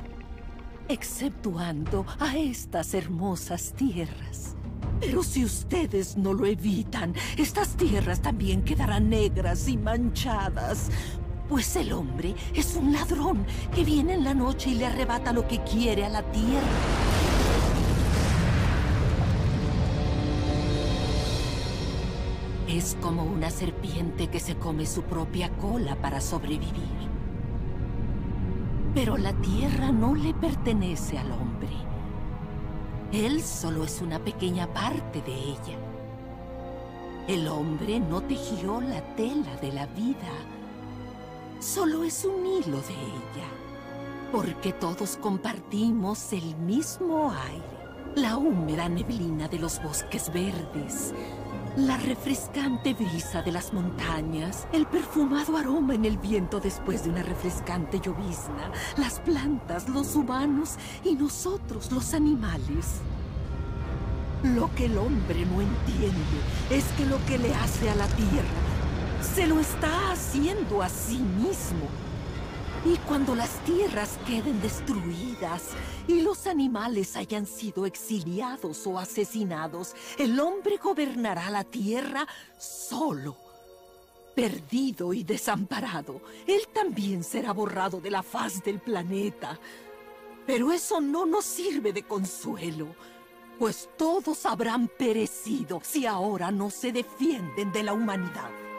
exceptuando a estas hermosas tierras. Pero si ustedes no lo evitan, estas tierras también quedarán negras y manchadas. Pues el hombre es un ladrón que viene en la noche y le arrebata lo que quiere a la tierra. Es como una serpiente que se come su propia cola para sobrevivir. Pero la tierra no le pertenece al hombre. Él solo es una pequeña parte de ella. El hombre no tejió la tela de la vida. Solo es un hilo de ella. Porque todos compartimos el mismo aire. La húmeda neblina de los bosques verdes. La refrescante brisa de las montañas, el perfumado aroma en el viento después de una refrescante llovizna, las plantas, los humanos y nosotros, los animales. Lo que el hombre no entiende es que lo que le hace a la tierra se lo está haciendo a sí mismo. Y cuando las tierras queden destruidas y los animales hayan sido exiliados o asesinados, el hombre gobernará la tierra solo. Perdido y desamparado, él también será borrado de la faz del planeta. Pero eso no nos sirve de consuelo, pues todos habrán perecido si ahora no se defienden de la humanidad.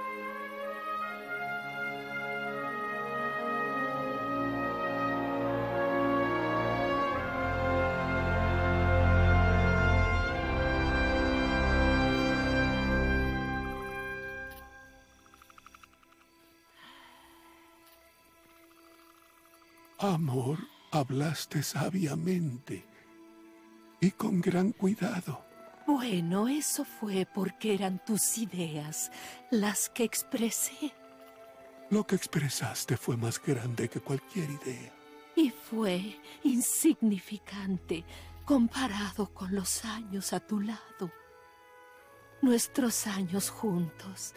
Amor, hablaste sabiamente y con gran cuidado. Bueno, eso fue porque eran tus ideas las que expresé. Lo que expresaste fue más grande que cualquier idea. Y fue insignificante comparado con los años a tu lado. Nuestros años juntos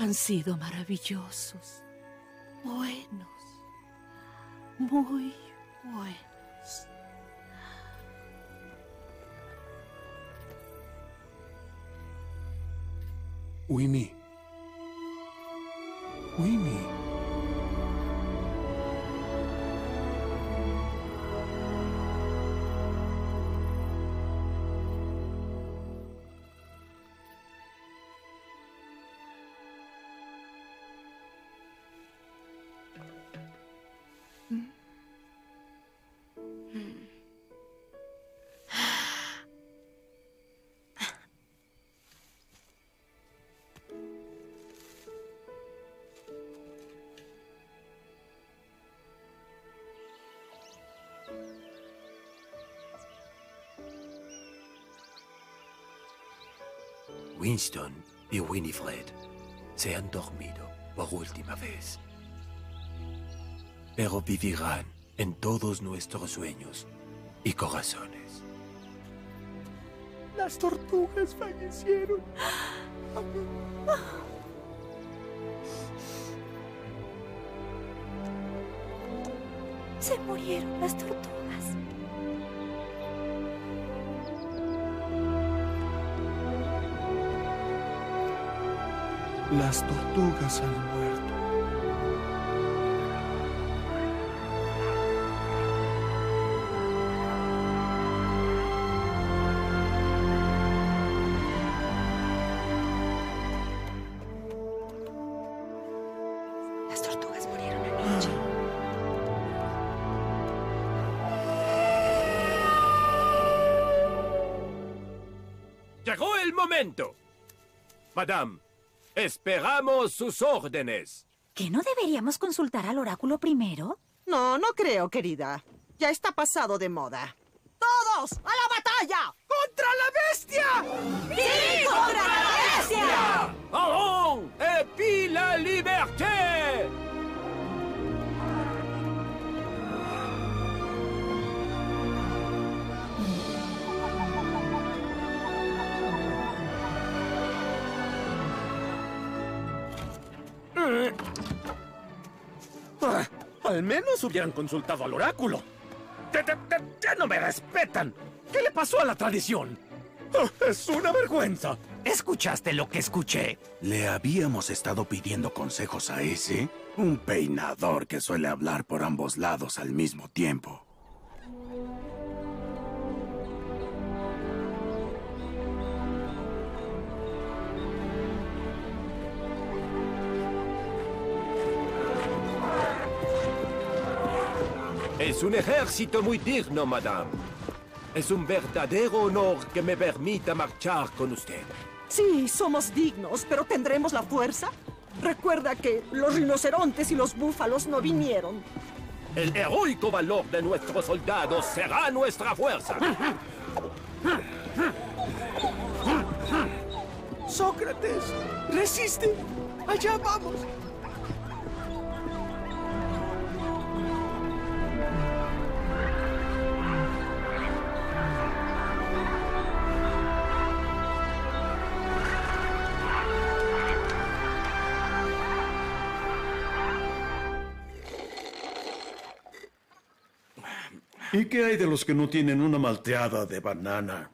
han sido maravillosos, buenos, muy buenos. Winnie. Winnie. Winston y Winifred. se han dormido por última vez. Pero vivirán en todos nuestros sueños y corazones. Las tortugas fallecieron. Se murieron las tortugas. Las tortugas han muerto. Las tortugas murieron anoche. Llegó el momento. Madame, esperamos sus órdenes. ¿Que no deberíamos consultar al oráculo primero? No, no creo, querida. Ya está pasado de moda. ¡Todos! ¡A la batalla! ¡Contra la bestia! ¡Sí, contra la bestia! ¡Allons! Et puis la liberté! Al menos hubieran consultado al oráculo. ¡Ya, ya- no me respetan! ¿Qué le pasó a la tradición? Ah, ¡Es una vergüenza! ¿Escuchaste lo que escuché? ¿Le habíamos estado pidiendo consejos a ese? Un peinador que suele hablar por ambos lados al mismo tiempo. Es un ejército muy digno, madame. Es un verdadero honor que me permita marchar con usted. Sí, somos dignos, pero ¿tendremos la fuerza? Recuerda que los rinocerontes y los búfalos no vinieron. El heroico valor de nuestros soldados será nuestra fuerza. Sócrates, resiste. Allá vamos. ¿Y qué hay de los que no tienen una malteada de banana?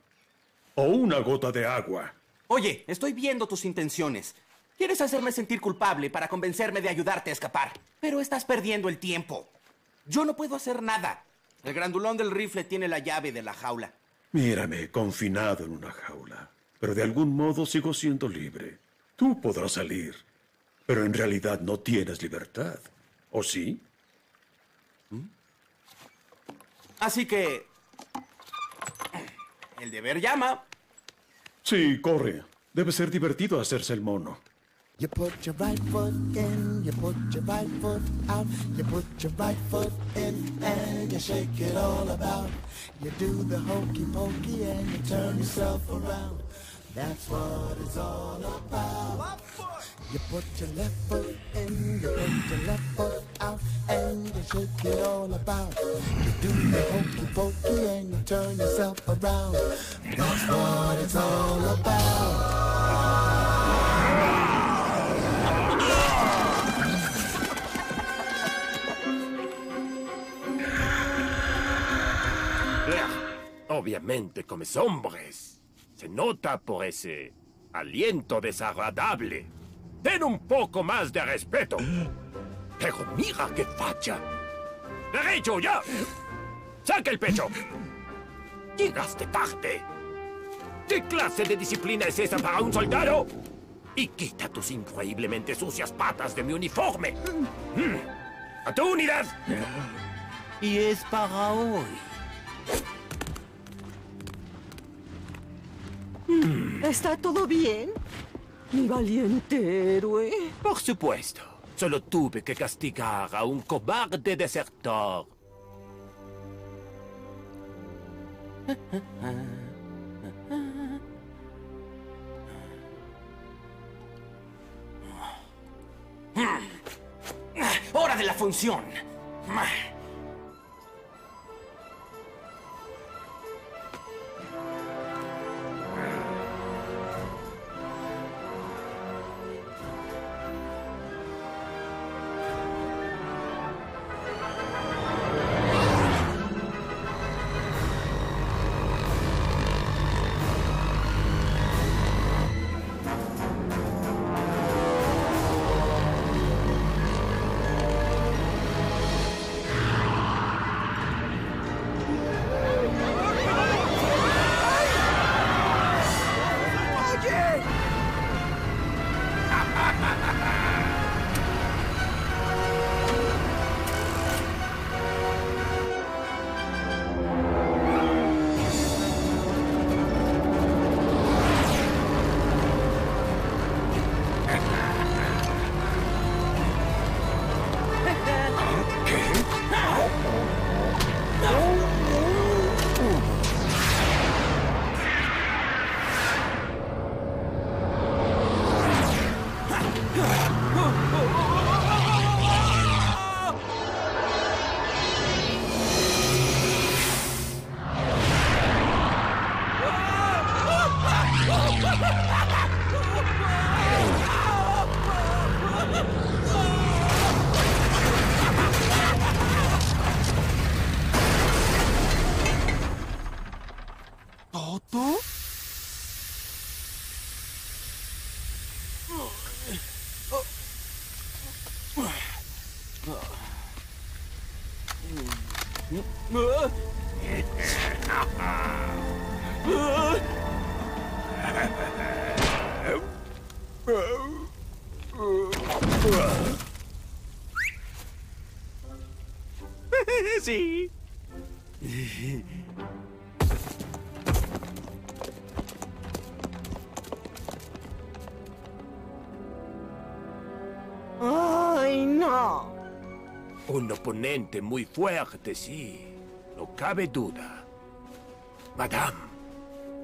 O una gota de agua. Oye, estoy viendo tus intenciones. Quieres hacerme sentir culpable para convencerme de ayudarte a escapar. Pero estás perdiendo el tiempo. Yo no puedo hacer nada. El grandulón del rifle tiene la llave de la jaula. Mírame, confinado en una jaula. Pero de algún modo sigo siendo libre. Tú podrás salir. Pero en realidad no tienes libertad. ¿O sí? Así que... El deber llama. Sí, corre. Debe ser divertido hacerse el mono. You put your right foot in, you put your right foot out, you put your right foot in and you shake it all about. You do the hokey pokey and you turn yourself around. That's what it's all about. You put your left foot in, you put your left foot out, and you shake it all about. You do the hokey pokey and you turn yourself around. That's what it's all about. Obviamente comes hombres. Se nota por ese aliento desagradable. Ten un poco más de respeto. Pero mira qué facha. ¡Derecho ya! ¡Saca el pecho! Llegaste tarde. ¿Qué clase de disciplina es esa para un soldado? Y quita tus increíblemente sucias patas de mi uniforme. ¡A tu unidad! Y es para hoy. ¿Está todo bien? valiente héroe. Por supuesto. Solo tuve que castigar a un cobarde desertor. ¡Hora de la función! Oponente muy fuerte, sí. No cabe duda. Madame,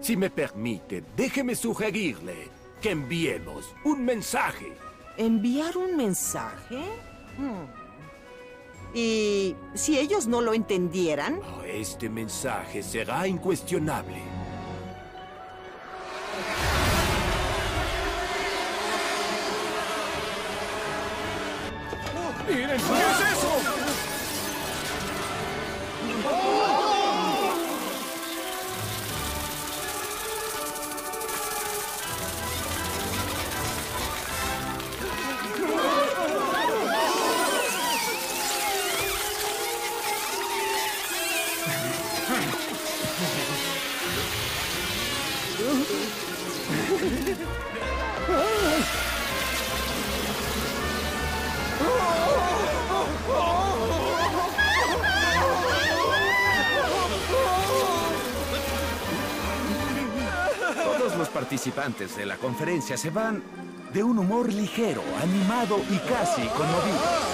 si me permite, déjeme sugerirle que enviemos un mensaje. ¿Enviar un mensaje? Hmm. ¿Y si ellos no lo entendieran? Este mensaje será incuestionable. Participantes de la conferencia se van de un humor ligero, animado y casi conmovido.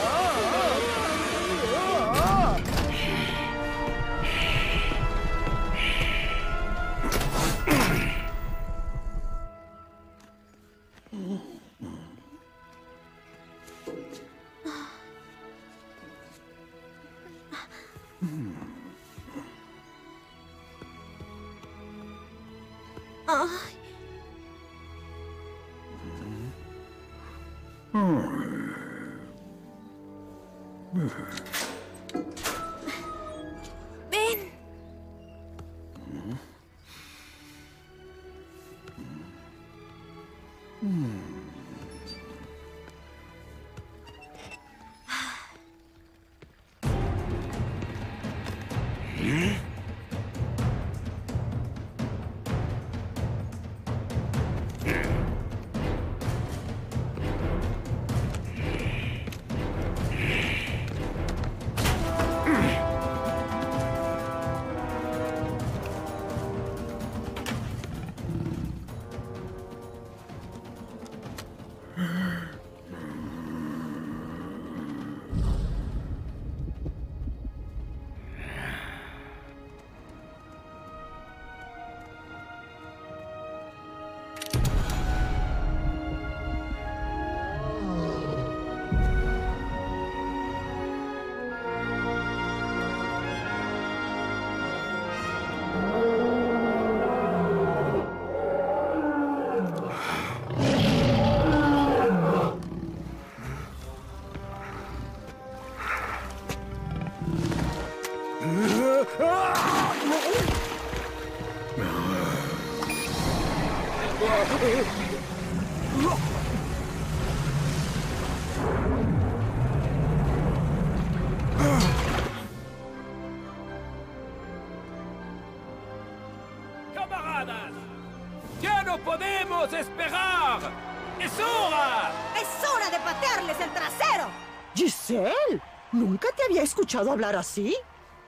El trasero! Giselle, ¿nunca te había escuchado hablar así?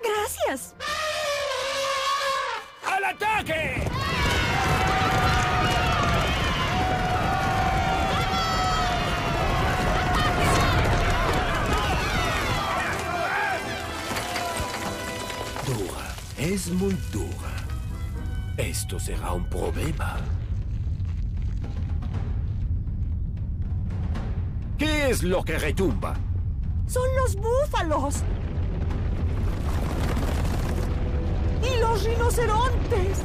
Gracias. ¡Al ataque! Dura, es muy dura. Esto será un problema. ¿Qué es lo que retumba? Son los búfalos. Y los rinocerontes.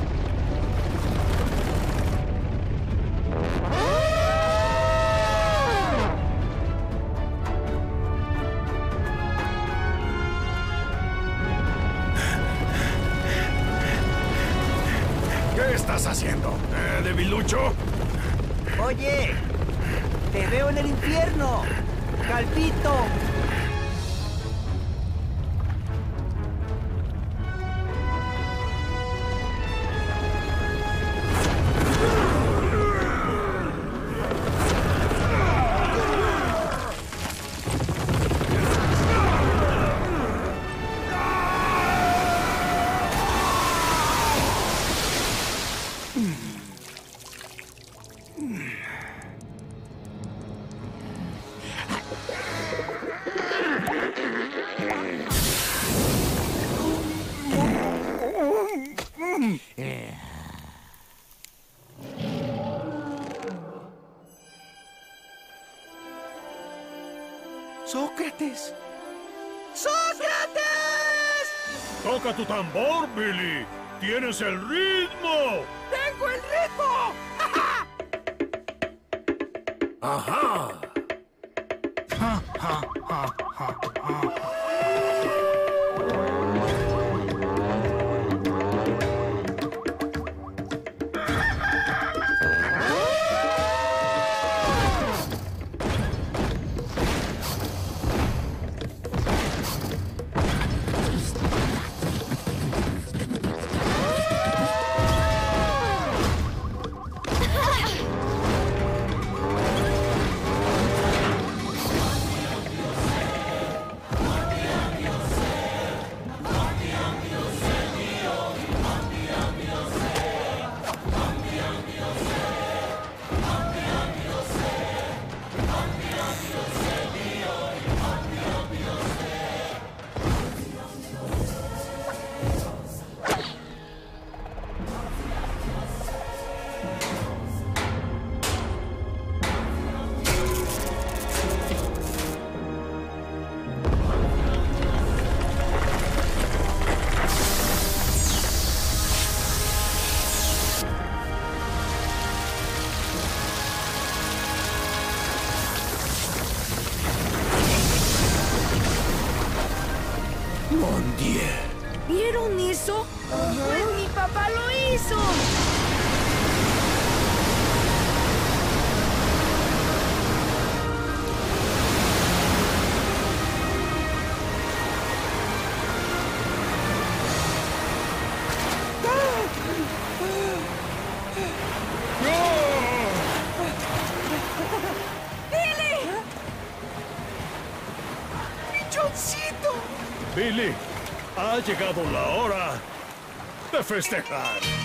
Tu tambor, Billy. Tienes el ritmo. Ha llegado la hora de festejar.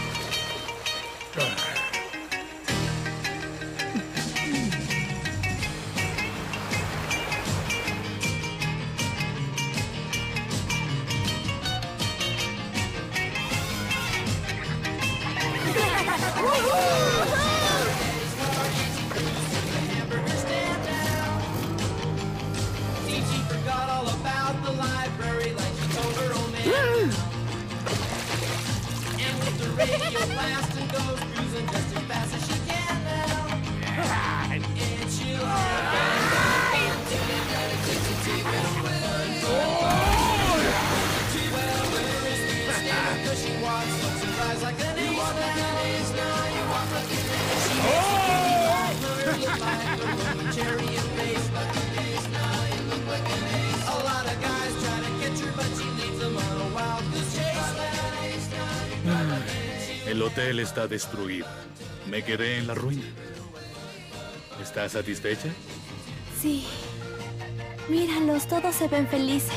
Está. Me quedé en la ruina. ¿Estás satisfecha? Sí. Míralos, todos se ven felices.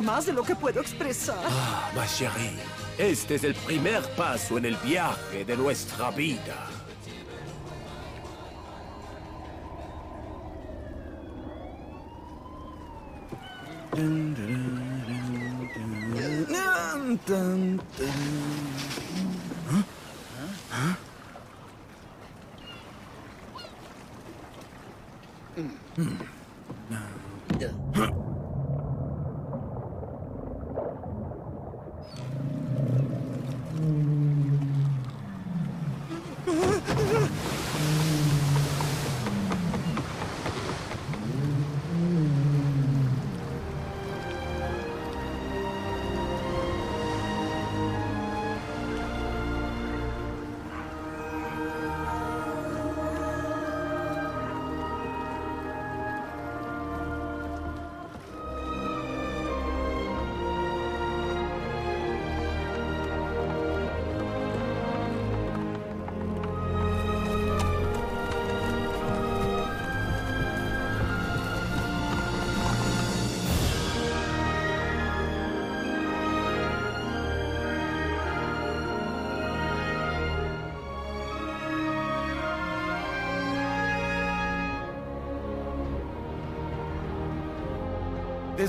Más de lo que puedo expresar. Ah, ma chérie, este es el primer paso en el viaje de nuestra vida.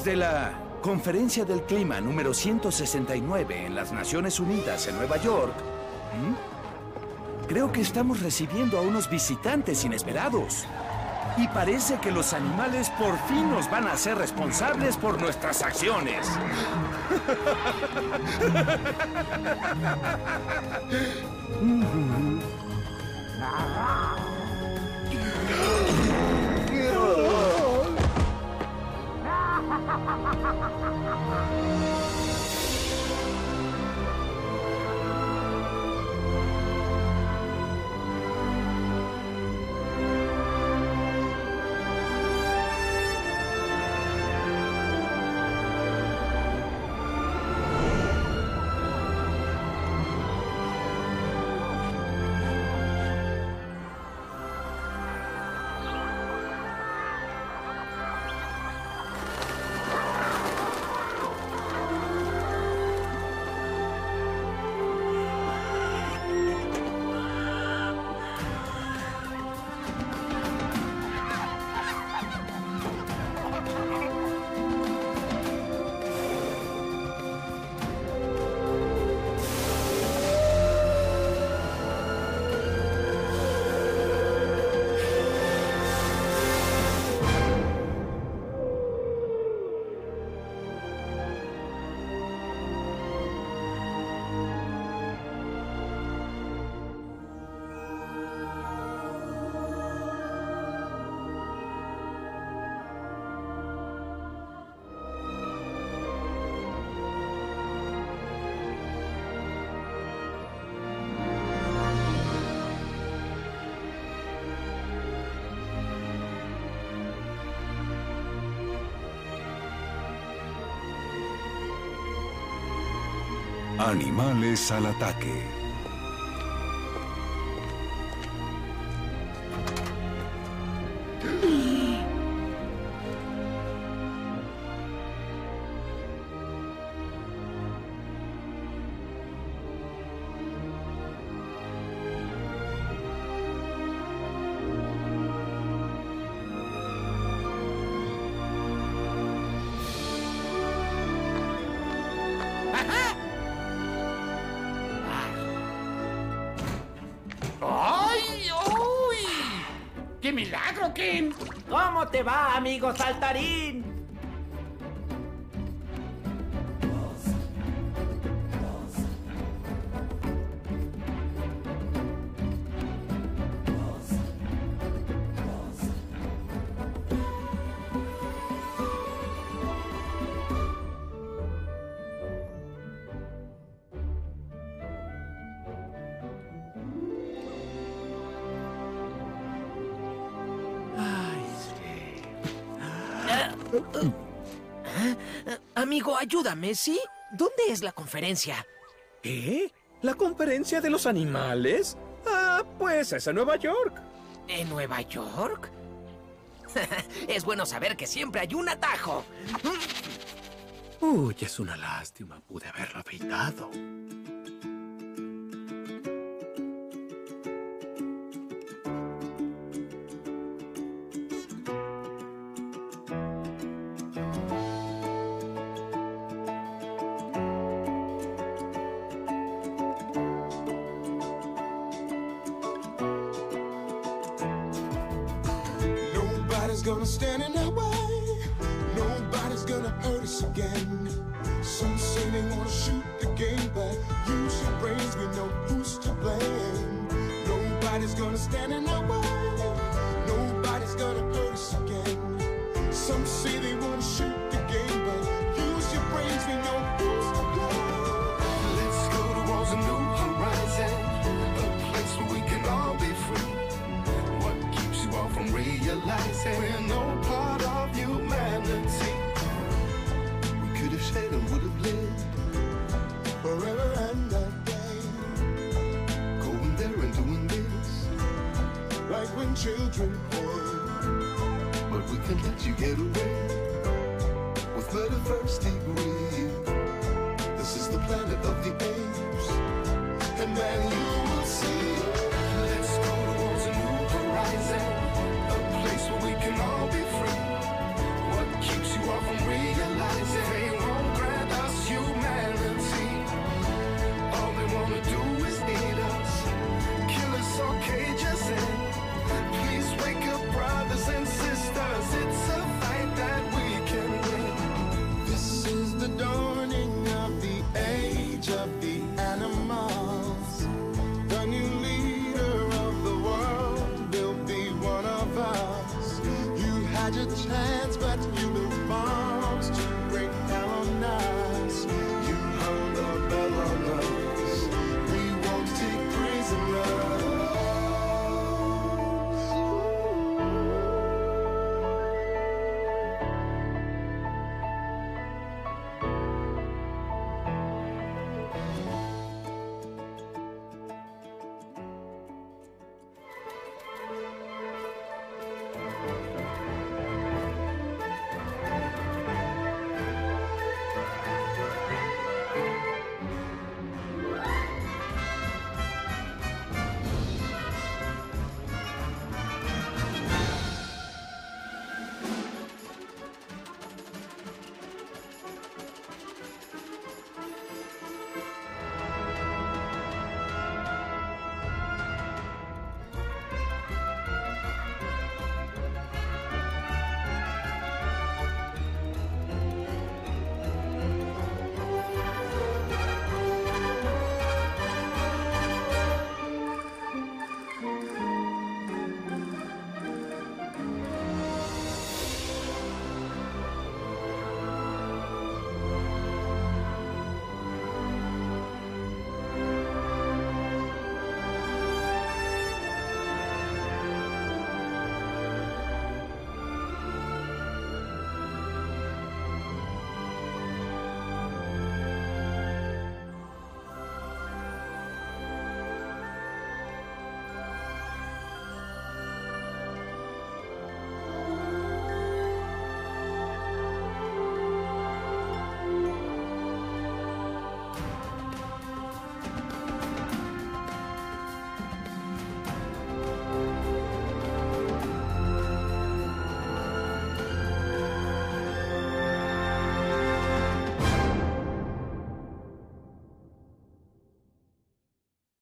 Desde la Conferencia del Clima número 169 en las Naciones Unidas en Nueva York, creo que estamos recibiendo a unos visitantes inesperados. Y parece que los animales por fin nos van a ser responsables por nuestras acciones. Animales al ataque. Amigo saltarín? ¿Sí? ¿Dónde es la conferencia? ¿Qué? ¿La conferencia de los animales? Ah, pues es en Nueva York. ¿En Nueva York? es bueno saber que siempre hay un atajo. Uy, es una lástima. Pude haberlo afeitado. But we can let you get away with murder first degree. This is the planet of the apes, and man, you will see. Let's go towards a new horizon, a place where we can all be free. What keeps you off from realizing?